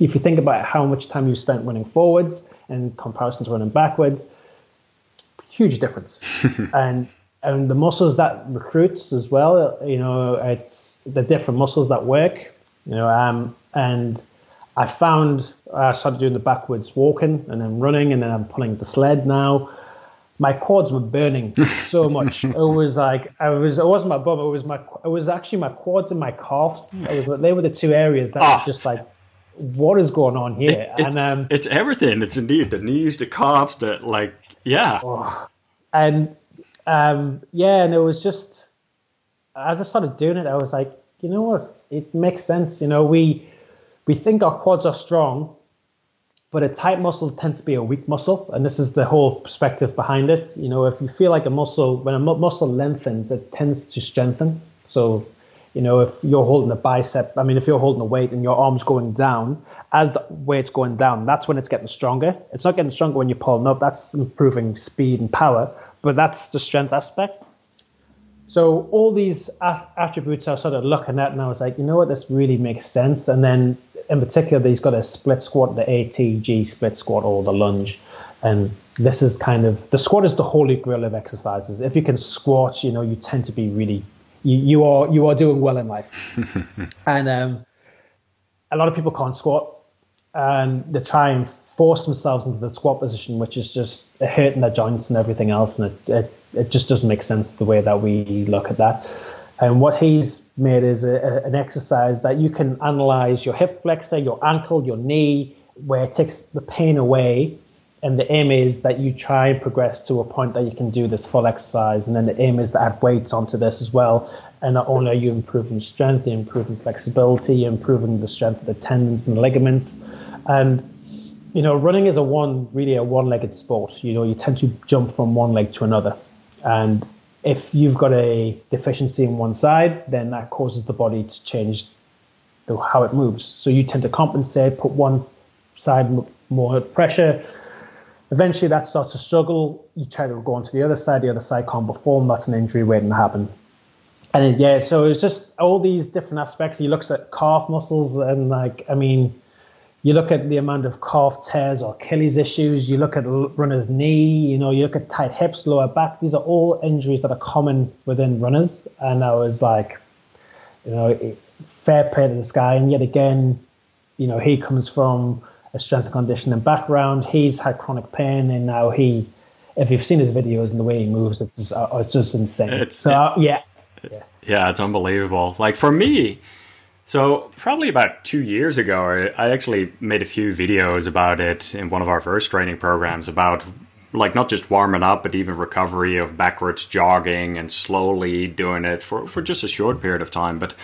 if you think about how much time you spent running forwards in comparison to running backwards, huge difference. [LAUGHS] and and the muscles that recruits as well, you know, it's the different muscles that work. You know, um, and I found I started doing the backwards walking and then running, and then I'm pulling the sled now. My quads were burning [LAUGHS] so much. it was like I was. It wasn't my bum. It was my. It was actually my quads and my calves. It was. They were the two areas that ah. were just like what is going on here? It, it's, and um, it's everything. It's indeed the knees, the calves, the like, yeah. Oh, and um, yeah, and it was just as I started doing it, I was like, you know what? It makes sense. You know, we we think our quads are strong, but a tight muscle tends to be a weak muscle, and this is the whole perspective behind it. You know, if you feel like a muscle, when a muscle lengthens, it tends to strengthen. So, you know, if you're holding a bicep, I mean, if you're holding a weight and your arm's going down, as the weight's going down, that's when it's getting stronger. It's not getting stronger when you're pulling up. That's improving speed and power, but that's the strength aspect. So all these attributes I sort of looking at, and I was like, you know what, this really makes sense. And then in particular, he's got a split squat, the ATG split squat or the lunge. And this is kind of the squat is the holy grail of exercises. If you can squat, you know, you tend to be really you, you are you are doing well in life. [LAUGHS] and um, a lot of people can't squat, and they try and force themselves into the squat position, which is just hurting their joints and everything else, and it, it, it just doesn't make sense the way that we look at that. And what he's made is a, a, an exercise that you can analyze your hip flexor, your ankle, your knee, where it takes the pain away. And the aim is that you try and progress to a point that you can do this full exercise. And then the aim is to add weights onto this as well. And not only are you improving strength, you're improving flexibility, you're improving the strength of the tendons and the ligaments. And you know, running is a one really a one-legged sport. You know, you tend to jump from one leg to another, and if you've got a deficiency in one side, then that causes the body to change the, how it moves. So you tend to compensate, put one side more pressure. Eventually, that starts to struggle. You try to go onto the other side. The other side can't perform. That's an injury waiting to happen. And yeah, so it's just all these different aspects. He looks at calf muscles and like, I mean, you look at the amount of calf tears or Achilles issues. You look at runner's knee. You know, you look at tight hips, lower back. These are all injuries that are common within runners. And I was like, you know, fair play to this guy. And yet again, you know, he comes from a strength and conditioning background. He's had chronic pain, and now he, if you've seen his videos and the way he moves, it's just, uh, it's just insane. It's, so uh, yeah, yeah, yeah, it's unbelievable. Like for me so, probably about two years ago, I actually made a few videos about it in one of our first training programs about like not just warming up, but even recovery of backwards jogging and slowly doing it for, for just a short period of time. But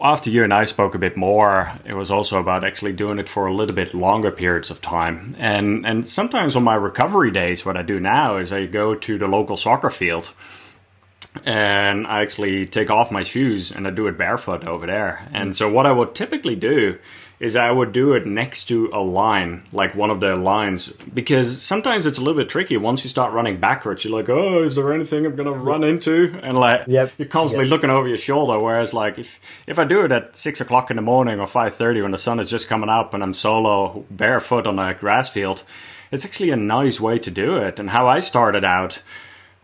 after you and I spoke a bit more, it was also about actually doing it for a little bit longer periods of time. And and sometimes on my recovery days, what I do now is I go to the local soccer field and I actually take off my shoes and I do it barefoot over there. And so what I would typically do is I would do it next to a line, like one of their lines, because sometimes it's a little bit tricky. Once you start running backwards, you're like, oh, is there anything I'm gonna run into? And like, Yep. you're constantly Yep. looking over your shoulder. Whereas, like, if if I do it at six o'clock in the morning or five thirty when the sun is just coming up and I'm solo barefoot on a grass field, it's actually a nice way to do it. And how I started out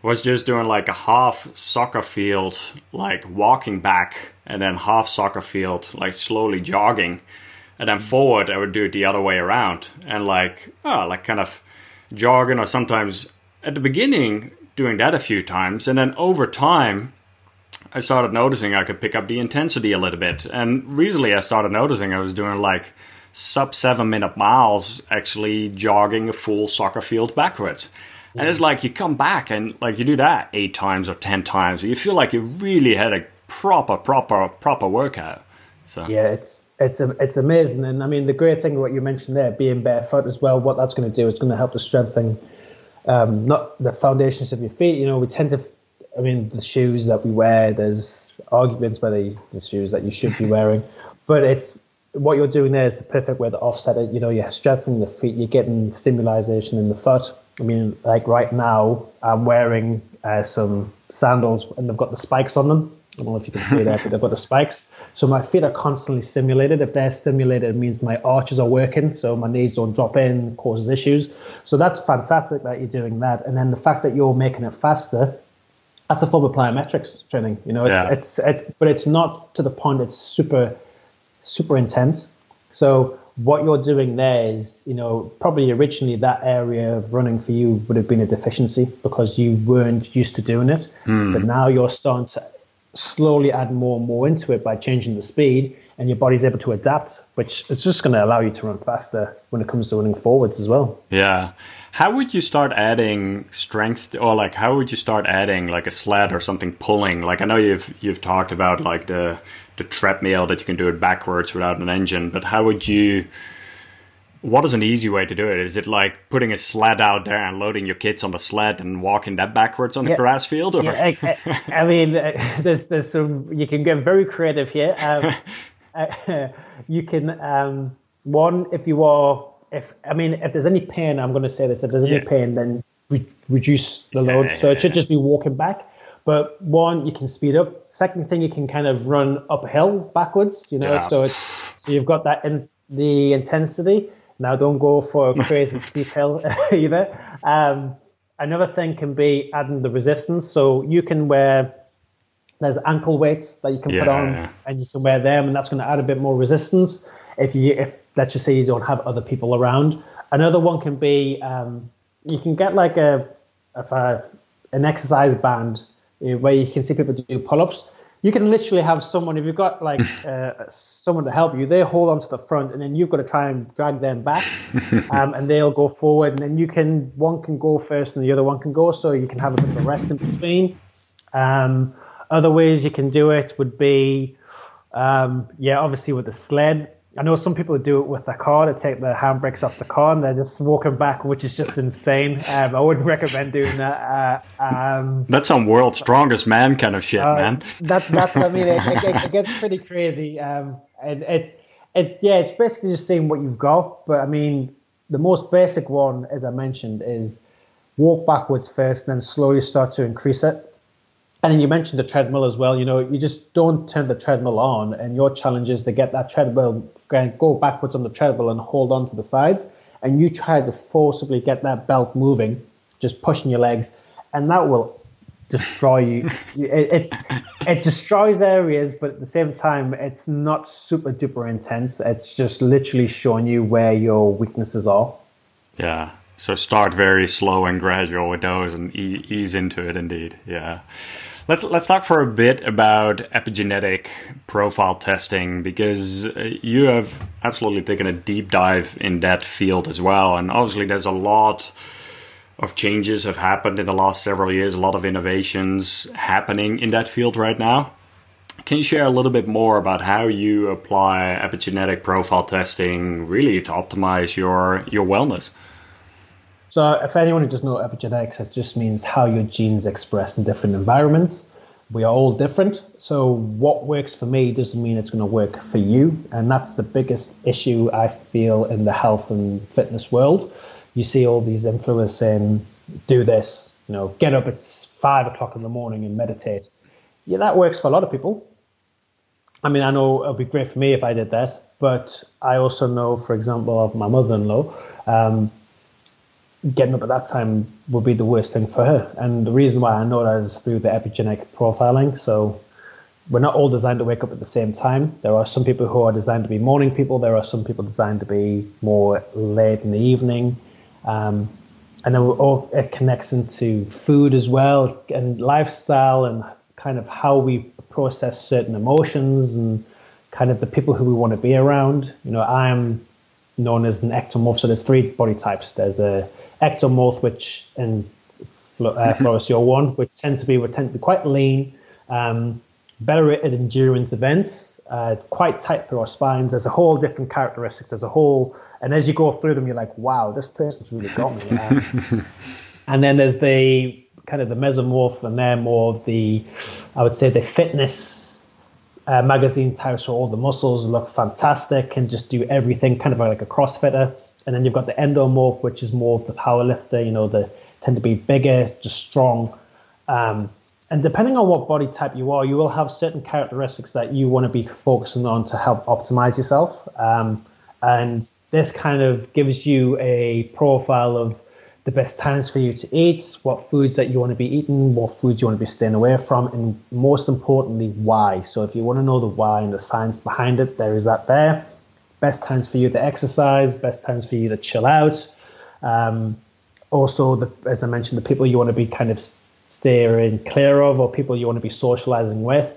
was just doing like a half soccer field, like walking back, and then half soccer field, like slowly jogging. And then forward, I would do it the other way around. And like, oh, like kind of jogging, or sometimes at the beginning, doing that a few times. And then over time, I started noticing I could pick up the intensity a little bit. And recently, I started noticing I was doing like sub seven minute miles actually jogging a full soccer field backwards. And it's like you come back and like you do that eight times or ten times, you feel like you really had a proper, proper, proper workout. So Yeah, it's it's it's amazing, and I mean the great thing what you mentioned there, being barefoot as well. What that's going to do is going to help to strengthen um, not the foundations of your feet. You know, we tend to, I mean, the shoes that we wear. There's arguments whether you, the shoes that you should be wearing, but it's what you're doing there is the perfect way to offset it. You know, you're strengthening the feet, you're getting stimulation in the foot. I mean, like right now, I'm wearing uh, some sandals and they've got the spikes on them. I don't know if you can see that, but they've got the spikes. So my feet are constantly stimulated. If they're stimulated, it means my arches are working, so my knees don't drop in, causes issues. So that's fantastic that you're doing that. And then the fact that you're making it faster, that's a form of plyometrics training. You know, it's, Yeah. it's it, but it's not to the point it's super, super intense. So what you're doing there is, you know, probably originally that area of running for you would have been a deficiency because you weren't used to doing it. Hmm. But now you're starting to slowly add more and more into it by changing the speed, and your body's able to adapt, which is just going to allow you to run faster when it comes to running forwards as well. Yeah. How would you start adding strength or like how would you start adding like a sled or something pulling? Like I know you've you've talked about like the the treadmill that you can do it backwards without an engine, but how would you what is an easy way to do it? Is it like putting a sled out there and loading your kids on the sled and walking that backwards on the Yeah. grass field? Or Yeah, I, I, I mean, uh, [LAUGHS] there's there's some you can get very creative here. Um, [LAUGHS] uh, you can um, one if you are if I mean if there's any pain, I'm going to say this. If there's any Yeah. pain, then re- reduce the load. So it should just be walking back. But one, you can speed up. Second thing, you can kind of run uphill backwards. You know, Yeah. so it's so you've got that in the intensity. Now, don't go for a [LAUGHS] crazy steep hill [LAUGHS] either. Um, another thing can be adding the resistance. So you can wear there's ankle weights that you can put on, yeah. and you can wear them, and that's going to add a bit more resistance. If you, if let's just say you don't have other people around, another one can be um, you can get like a, a an exercise band where you can see people do pull-ups. You can literally have someone if you've got like [LAUGHS] uh, someone to help you. They hold onto the front, and then you've got to try and drag them back, [LAUGHS] um, and they'll go forward. And then you can one can go first, and the other one can go, so you can have a bit of a rest in between. Um, other ways you can do it would be, um, yeah, obviously with the sled. I know some people do it with the car to take the handbrakes off the car and they're just walking back, which is just insane. Um, I wouldn't [LAUGHS] recommend doing that. Uh, um, That's some world's strongest man kind of shit, uh, man. That, that's I mean. It, it, it gets pretty [LAUGHS] crazy. Um, and it's it's yeah, it's basically just seeing what you've got. But I mean, the most basic one, as I mentioned, is walk backwards first, and then slowly start to increase it. And then you mentioned the treadmill as well. You know, you just don't turn the treadmill on, and your challenge is to get that treadmill, go backwards on the treadmill and hold on to the sides. And you try to forcibly get that belt moving, just pushing your legs, and that will destroy [LAUGHS] you. it, it it destroys areas, but at the same time, it's not super duper intense. It's just literally showing you where your weaknesses are. Yeah. So start very slow and gradual with those and e- ease into it indeed. Yeah. Let's let's talk for a bit about epigenetic profile testing because uh, you have absolutely taken a deep dive in that field as well and obviously there's a lot of changes have happened in the last several years, a lot of innovations happening in that field right now. Can you share a little bit more about how you apply epigenetic profile testing really to optimize your your wellness? So, if anyone who doesn't know epigenetics, it just means how your genes express in different environments. we are all different. So what works for me doesn't mean it's going to work for you, and that's the biggest issue I feel in the health and fitness world. You see all these influencers saying, "Do this," you know, get up at five o'clock in the morning and meditate. Yeah, that works for a lot of people. I mean, I know it would be great for me if I did that, but I also know, for example, of my mother-in-law. Um, getting up at that time would be the worst thing for her. And the reason why I know that is through the epigenetic profiling. So we're not all designed to wake up at the same time. There are some people who are designed to be morning people. There are some people designed to be more late in the evening. Um, and then all, it connects into food as well and lifestyle and kind of how we process certain emotions and kind of the people who we want to be around. You know, I am known as an ectomorph. So there's three body types. There's a ectomorph, which and uh, Floris, your one, which tends to be would tend to be quite lean, um, better at endurance events, uh, quite tight through our spines. There's a whole different characteristics. There's a whole, and as you go through them, you're like, wow, this person's really got me. Um, [LAUGHS] and then there's the kind of the mesomorph, and they're more of the, I would say, the fitness uh, magazine types where all the muscles look fantastic and just do everything, kind of like a CrossFitter. And then you've got the endomorph, which is more of the power lifter. You know, they tend to be bigger, just strong. Um, and depending on what body type you are, you will have certain characteristics that you want to be focusing on to help optimize yourself. Um, and this kind of gives you a profile of the best times for you to eat, what foods that you want to be eating, what foods you want to be staying away from, and most importantly, why. So if you want to know the why and the science behind it, there is that there best times for you to exercise, best times for you to chill out. Um, also, the, as I mentioned, the people you want to be kind of steering clear of or people you want to be socializing with.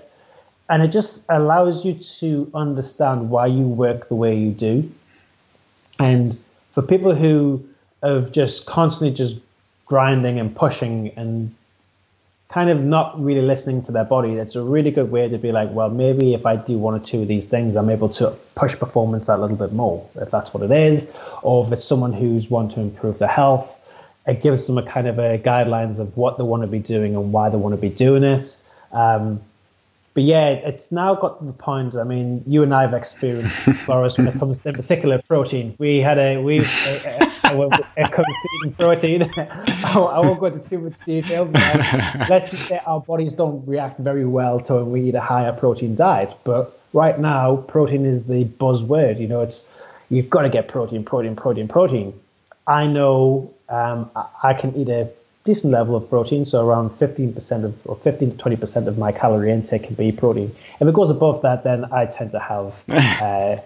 And it just allows you to understand why you work the way you do. And for people who have just constantly just grinding and pushing and kind of not really listening to their body, it's a really good way to be like, well, maybe if I do one or two of these things, I'm able to push performance that little bit more, if that's what it is, or if it's someone who's want to improve their health, it gives them a kind of a guidelines of what they want to be doing and why they want to be doing it. Um, but yeah, it's now got to the point. I mean, you and I have experienced, Floris, when it comes to in particular protein. We had a we when it comes to eating protein. [LAUGHS] I won't go into too much detail. But uh, [LAUGHS] let's just say our bodies don't react very well to when we eat a higher protein diet. But right now, protein is the buzzword. You know, it's you've got to get protein, protein, protein, protein. I know um, I can eat a decent level of protein, so around 15% of or 15 to 20% of my calorie intake can be protein. If it goes above that, then I tend to have [LAUGHS] uh,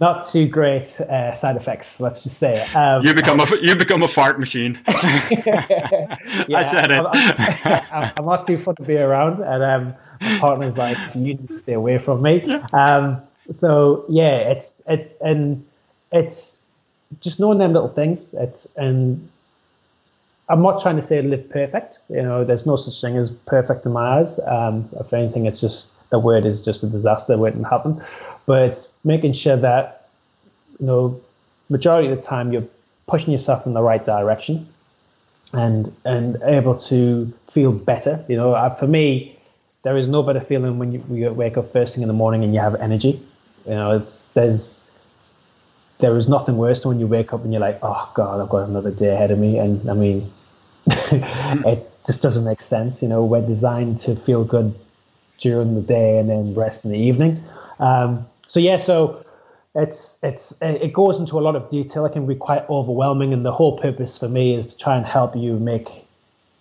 not too great uh, side effects. Let's just say um, you become a you become a fart machine. [LAUGHS] yeah, I said it. I'm, [LAUGHS] I'm, I'm, not too fun to be around, and um, my partner's like, "You need to stay away from me." Um, so yeah, it's it and it's just knowing them little things. It's and I'm not trying to say live perfect. You know, there's no such thing as perfect in my eyes. Um, if anything, it's just the word is just a disaster waiting to happen. But it's making sure that you know, majority of the time you're pushing yourself in the right direction, and and able to feel better. You know, uh, for me, there is no better feeling when you, you wake up first thing in the morning and you have energy. You know, it's there's there is nothing worse than when you wake up and you're like, oh God, I've got another day ahead of me. And I mean, [LAUGHS] it just doesn't make sense. You know, we're designed to feel good during the day and then rest in the evening. Um, so yeah, so it's it's it goes into a lot of detail. It can be quite overwhelming, and the whole purpose for me is to try and help you make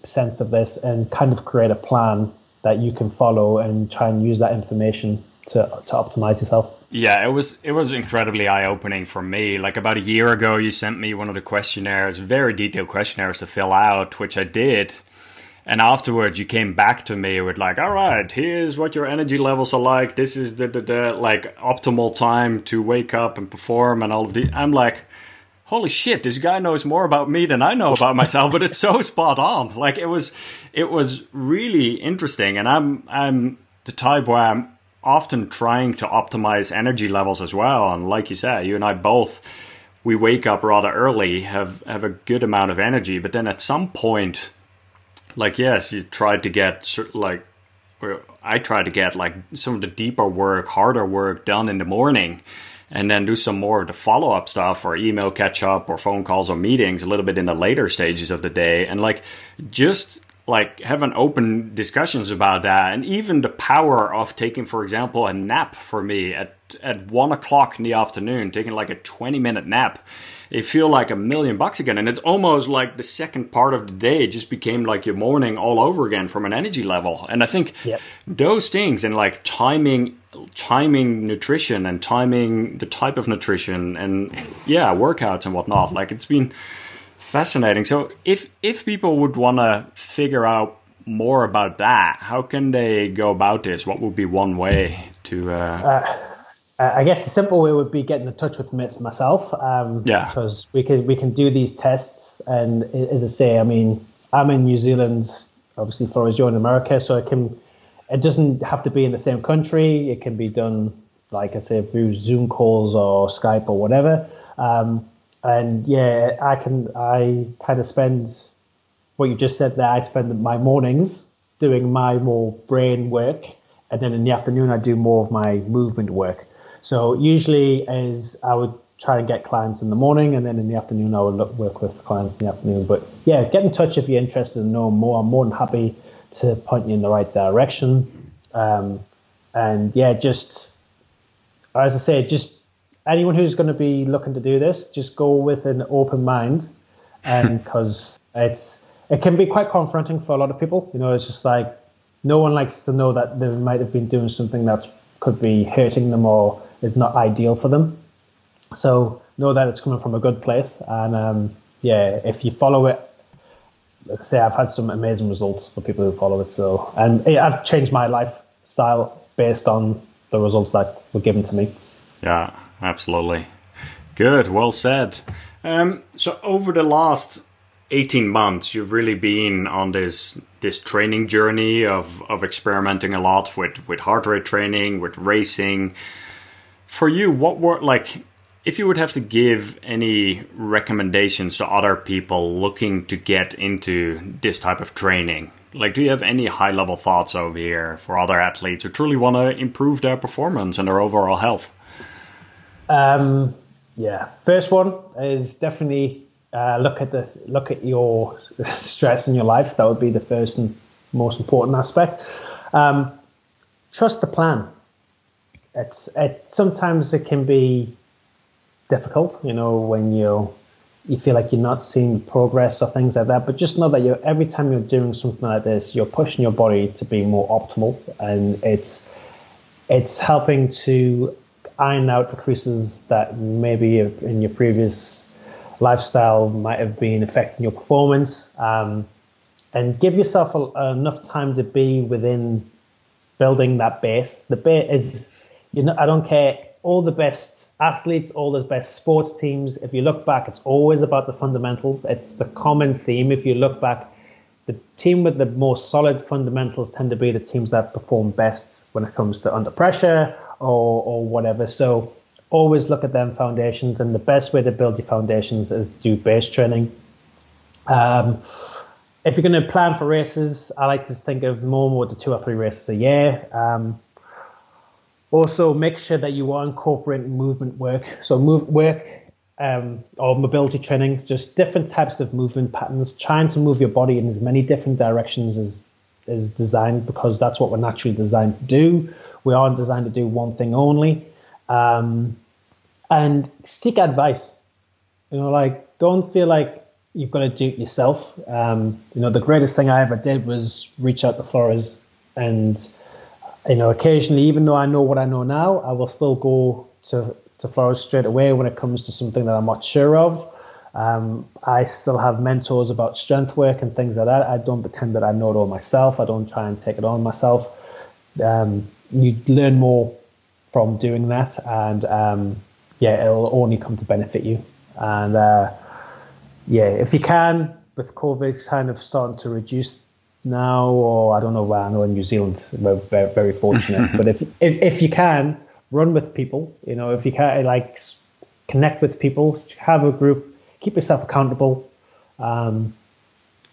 sense of this and kind of create a plan that you can follow and try and use that information to to optimize yourself. Yeah, it was it was incredibly eye opening for me. Like about a year ago, you sent me one of the questionnaires, very detailed questionnaires to fill out, which I did. And afterwards, you came back to me with like, all right, here's what your energy levels are like. This is the the, the like optimal time to wake up and perform, and all of the. I'm like, holy shit, this guy knows more about me than I know about myself. but it's so [LAUGHS] spot on. Like it was, it was really interesting, and I'm I'm the type where I'm often trying to optimize energy levels as well. And like you said, you and I both, we wake up rather early, have have a good amount of energy, but then at some point, like yes, you try to get like I try to get like some of the deeper work, harder work done in the morning and then do some more of the follow up stuff or email catch up or phone calls or meetings a little bit in the later stages of the day. And like just like having open discussions about that and even the power of taking for example a nap for me at at one o'clock in the afternoon taking like a 20 minute nap it feel like a million bucks again. And it's almost like the second part of the day just became like your morning all over again from an energy level. And i think yep. those things and like timing timing nutrition and timing the type of nutrition and yeah workouts and whatnot like it's been fascinating. So if if people would want to figure out more about that how can they go about this? What would be one way to uh, uh uh, I guess the simple way would be getting in touch with Mitz myself. Um, yeah. Because we can we can do these tests, and as I say, I mean, I'm in New Zealand. Obviously, Floris, you're in America, so it can. It doesn't have to be in the same country. It can be done, like I say, through Zoom calls or Skype or whatever. Um, and yeah, I can. I kind of spend what you just said there. I spend my mornings doing my more brain work, and then in the afternoon I do more of my movement work. So usually is I would try and get clients in the morning, and then in the afternoon I would look, work with clients in the afternoon. But yeah, get in touch if you're interested in knowing more. I'm more than happy to point you in the right direction. Um, and yeah, just as I say, just anyone who's going to be looking to do this, just go with an open mind, [LAUGHS] and because it's it can be quite confronting for a lot of people. You know, it's just like no one likes to know that they might have been doing something that could be hurting them or is not ideal for them. So know that it's coming from a good place, and um, yeah, if you follow it, like I say, I've had some amazing results for people who follow it. So, and I've changed my lifestyle based on the results that were given to me. Yeah, absolutely. Good, well said. Um, so over the last 18 months you've really been on this this training journey of of experimenting a lot with with heart rate training with racing for you, what were like if you would have to give any recommendations to other people looking to get into this type of training? Like, do you have any high level thoughts over here for other athletes who truly want to improve their performance and their overall health? Um, yeah, first one is definitely uh, look at the look at your [LAUGHS] stress in your life. That would be the first and most important aspect. Um, trust the plan it's it sometimes it can be difficult, you know, when you you feel like you're not seeing progress or things like that. But just know that you every time you're doing something like this, you're pushing your body to be more optimal, and it's it's helping to iron out the creases that maybe in your previous lifestyle might have been affecting your performance. Um, and give yourself a, enough time to be within building that base. The base is you know, I don't care. All the best athletes, all the best sports teams. If you look back, it's always about the fundamentals. It's the common theme. If you look back, the team with the more solid fundamentals tend to be the teams that perform best when it comes to under pressure or or whatever. So always look at them foundations, and the best way to build your foundations is do base training. Um, if you're going to plan for races, I like to think of more more the two or three races a year. Um, also, make sure that you are incorporating movement work. So, move work um, or mobility training, just different types of movement patterns, trying to move your body in as many different directions as is designed because that's what we're naturally designed to do. We aren't designed to do one thing only. Um, and seek advice. You know, like don't feel like you've got to do it yourself. Um, you know, the greatest thing I ever did was reach out to Floris and you know, occasionally, even though I know what I know now, I will still go to, to Floris straight away when it comes to something that I'm not sure of. Um, I still have mentors about strength work and things like that. I don't pretend that I know it all myself. I don't try and take it on myself. Um, you learn more from doing that, and um, yeah, it'll only come to benefit you. And uh, yeah, if you can, with COVID kind of starting to reduce now, or I don't know where I know in New Zealand we're very, very fortunate. but if, if if you can run with people, you know, if you can like connect with people, have a group, keep yourself accountable. Um,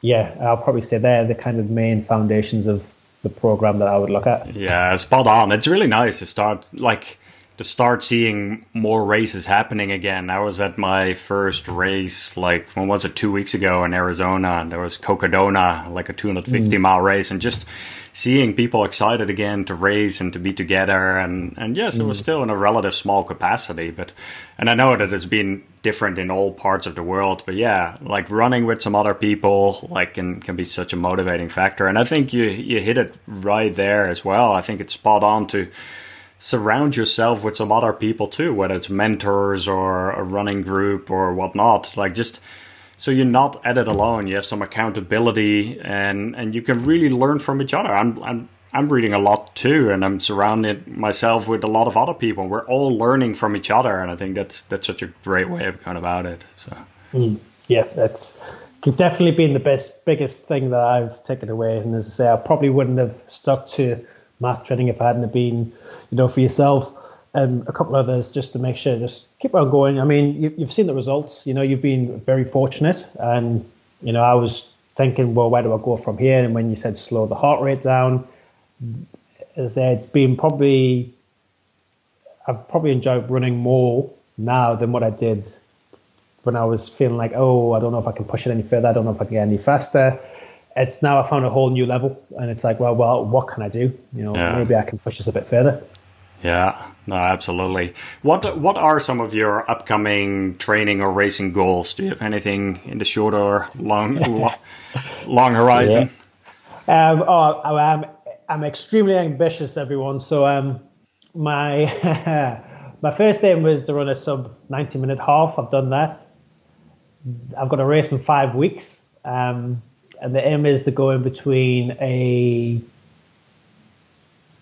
yeah, I'll probably say they're the kind of main foundations of the program that I would look at. Yeah, spot on. It's really nice to start like to start seeing more races happening again. I was at my first race, like when was it, two weeks ago in Arizona, and there was Cocodona, like a 250 mm. mile race, and just seeing people excited again to race and to be together. And, and yes, mm. it was mm. still in a relative small capacity, but, and I know that it's been different in all parts of the world, but yeah, like running with some other people, like can, can be such a motivating factor. And I think you, you hit it right there as well. I think it's spot on to, surround yourself with some other people too, whether it's mentors or a running group or whatnot. Like just so you're not at it alone. You have some accountability and and you can really learn from each other. I'm I'm I'm reading a lot too, and I'm surrounded myself with a lot of other people. We're all learning from each other, and I think that's that's such a great way of going about it. So mm, yeah, that's definitely been the best biggest thing that I've taken away. And as I say, I probably wouldn't have stuck to MAF training if I hadn't been you know, for yourself and a couple others just to make sure just keep on going. I mean, you, have seen the results. You know, you've been very fortunate, and you know, I was thinking, well, where do I go from here? And when you said slow the heart rate down, as I said, it's been probably I've probably enjoyed running more now than what I did when I was feeling like, oh, I don't know if I can push it any further. I don't know if I can get any faster. It's now I found a whole new level, and it's like, well, well, what can I do? You know, yeah. maybe I can push this a bit further. Yeah, no, absolutely. What what are some of your upcoming training or racing goals? Do you have anything in the short or long [LAUGHS] long horizon? Yeah. Um, oh, I'm I'm extremely ambitious, everyone. So um, my [LAUGHS] my first aim was to run a sub 90 minute half. I've done that. I've got a race in five weeks, um, and the aim is to go in between a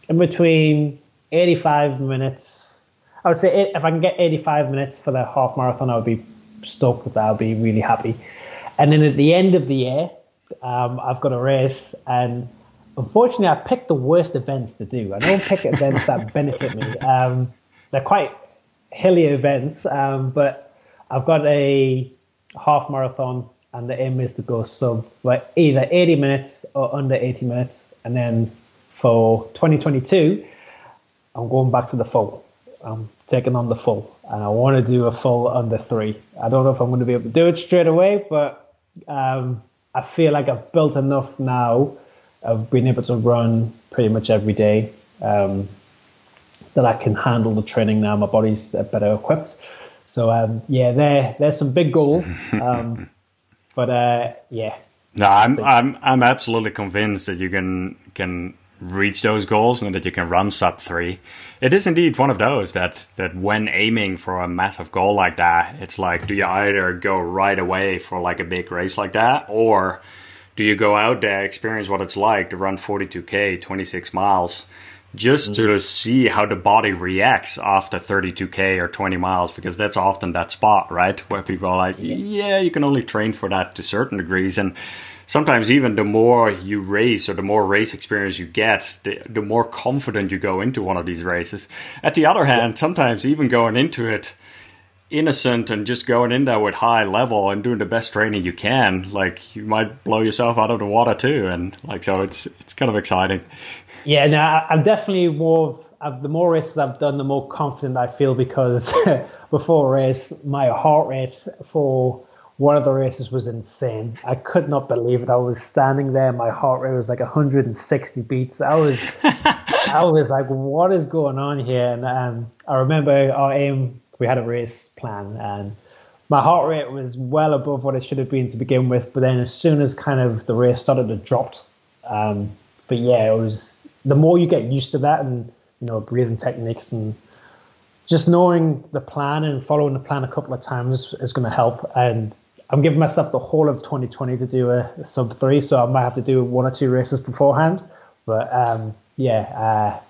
in between 85 minutes. I would say if I can get 85 minutes for the half marathon, I would be stoked with that. I'd be really happy. And then at the end of the year, um, I've got a race, and unfortunately, I picked the worst events to do. I don't pick events that benefit me. Um, they're quite hilly events, um, but I've got a half marathon, and the aim is to go sub like either 80 minutes or under 80 minutes, and then for 2022. I'm going back to the full. I'm taking on the full, and I want to do a full under three. I don't know if I'm going to be able to do it straight away, but um, I feel like I've built enough now of being able to run pretty much every day um, that I can handle the training now. My body's better equipped. So um, yeah, there there's some big goals, um, [LAUGHS] but uh, yeah. No, I'm I'm I'm absolutely convinced that you can can reach those goals and that you can run sub three. It is indeed one of those that that when aiming for a massive goal like that, it's like do you either go right away for like a big race like that, or do you go out there experience what it's like to run 42k, 26 miles? Just mm-hmm. to see how the body reacts after 32k or 20 miles, because that's often that spot, right? Where people are like, yeah, you can only train for that to certain degrees. And sometimes even the more you race or the more race experience you get, the, the more confident you go into one of these races. At the other hand, sometimes even going into it innocent and just going in there with high level and doing the best training you can, like you might blow yourself out of the water too. And like, so it's, it's kind of exciting. Yeah, no, I'm definitely more, of the more races I've done, the more confident I feel because [LAUGHS] before a race, my heart rate for one of the races was insane. I could not believe it. I was standing there, my heart rate was like 160 beats. I was, [LAUGHS] I was like, what is going on here? And um, I remember our aim, we had a race plan, and my heart rate was well above what it should have been to begin with. But then, as soon as kind of the race started to drop, um, but yeah, it was the more you get used to that, and you know, breathing techniques and just knowing the plan and following the plan a couple of times is going to help. And I'm giving myself the whole of 2020 to do a, a, sub three, so I might have to do one or two races beforehand. But um, yeah, uh,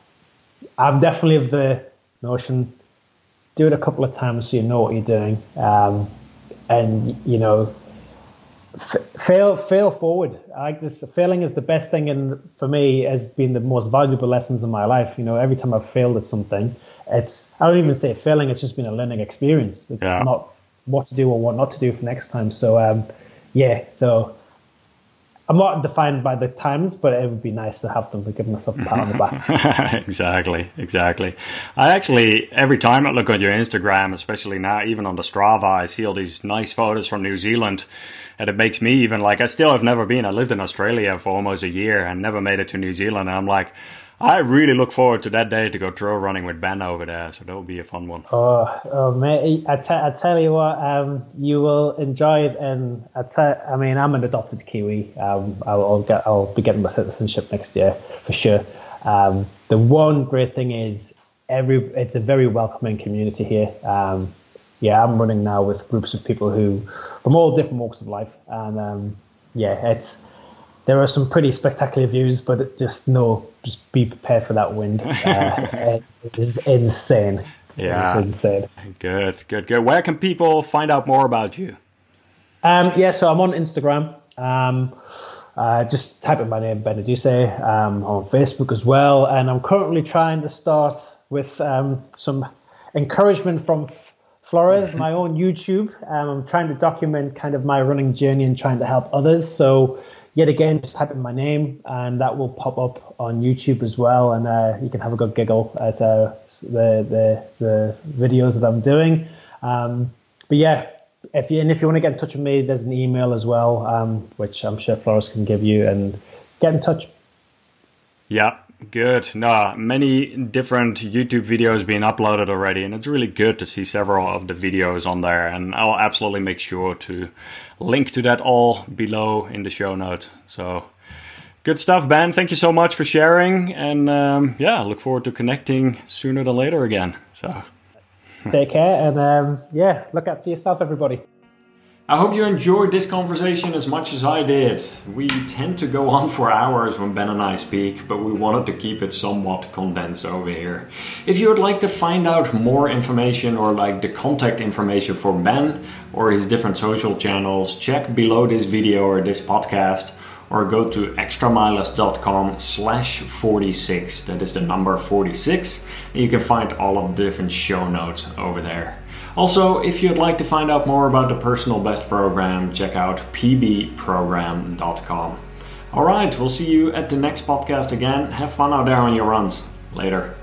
I'm definitely of the notion do it a couple of times so you know what you're doing, um, and you know, fail fail forward. I this. Failing is the best thing, and for me, has been the most valuable lessons in my life. You know, every time I've failed at something, it's I don't even say failing; it's just been a learning experience. It's yeah. not what to do or what not to do for next time. So um, yeah, so I'm not defined by the times, but it would be nice to have them to give myself a pat on the back. [LAUGHS] exactly, exactly. I actually every time I look at your Instagram, especially now, even on the Strava, I see all these nice photos from New Zealand, and it makes me even like I still have never been. I lived in Australia for almost a year and never made it to New Zealand. And I'm like, I really look forward to that day to go trail running with Ben over there. So that will be a fun one. Oh, oh mate, I, t- I tell you what, um, you will enjoy it. And I, te- I mean, I'm an adopted Kiwi. Um, I'll, I'll, get, I'll be getting my citizenship next year for sure. Um, the one great thing is every it's a very welcoming community here. Um, yeah, I'm running now with groups of people who from all different walks of life, and um, yeah, it's there are some pretty spectacular views, but just no, just be prepared for that wind. Uh, [LAUGHS] it is insane. Yeah, insane. Good, good, good. Where can people find out more about you? Um, yeah, so I'm on Instagram. Um, uh, just type in my name, Ben Edusei, um, on Facebook as well. And I'm currently trying to start with um, some encouragement from Floris, my own YouTube. Um, I'm trying to document kind of my running journey and trying to help others. So yet again, just type in my name and that will pop up on YouTube as well. And uh, you can have a good giggle at uh, the, the, the videos that I'm doing. Um, but yeah, if you, and if you want to get in touch with me, there's an email as well, um, which I'm sure Floris can give you and get in touch. Good. No, many different YouTube videos being uploaded already, and it's really good to see several of the videos on there. And I'll absolutely make sure to link to that all below in the show notes. So good stuff, Ben. Thank you so much for sharing, and um, yeah, look forward to connecting sooner than later again. So take care, and um, yeah, look after yourself, everybody. I hope you enjoyed this conversation as much as I did. We tend to go on for hours when Ben and I speak, but we wanted to keep it somewhat condensed over here. If you would like to find out more information or like the contact information for Ben or his different social channels, check below this video or this podcast or go to extramilest.com slash 46. That is the number 46. And you can find all of the different show notes over there. Also, if you'd like to find out more about the Personal Best program, check out pbprogram.com. All right, we'll see you at the next podcast again. Have fun out there on your runs. Later.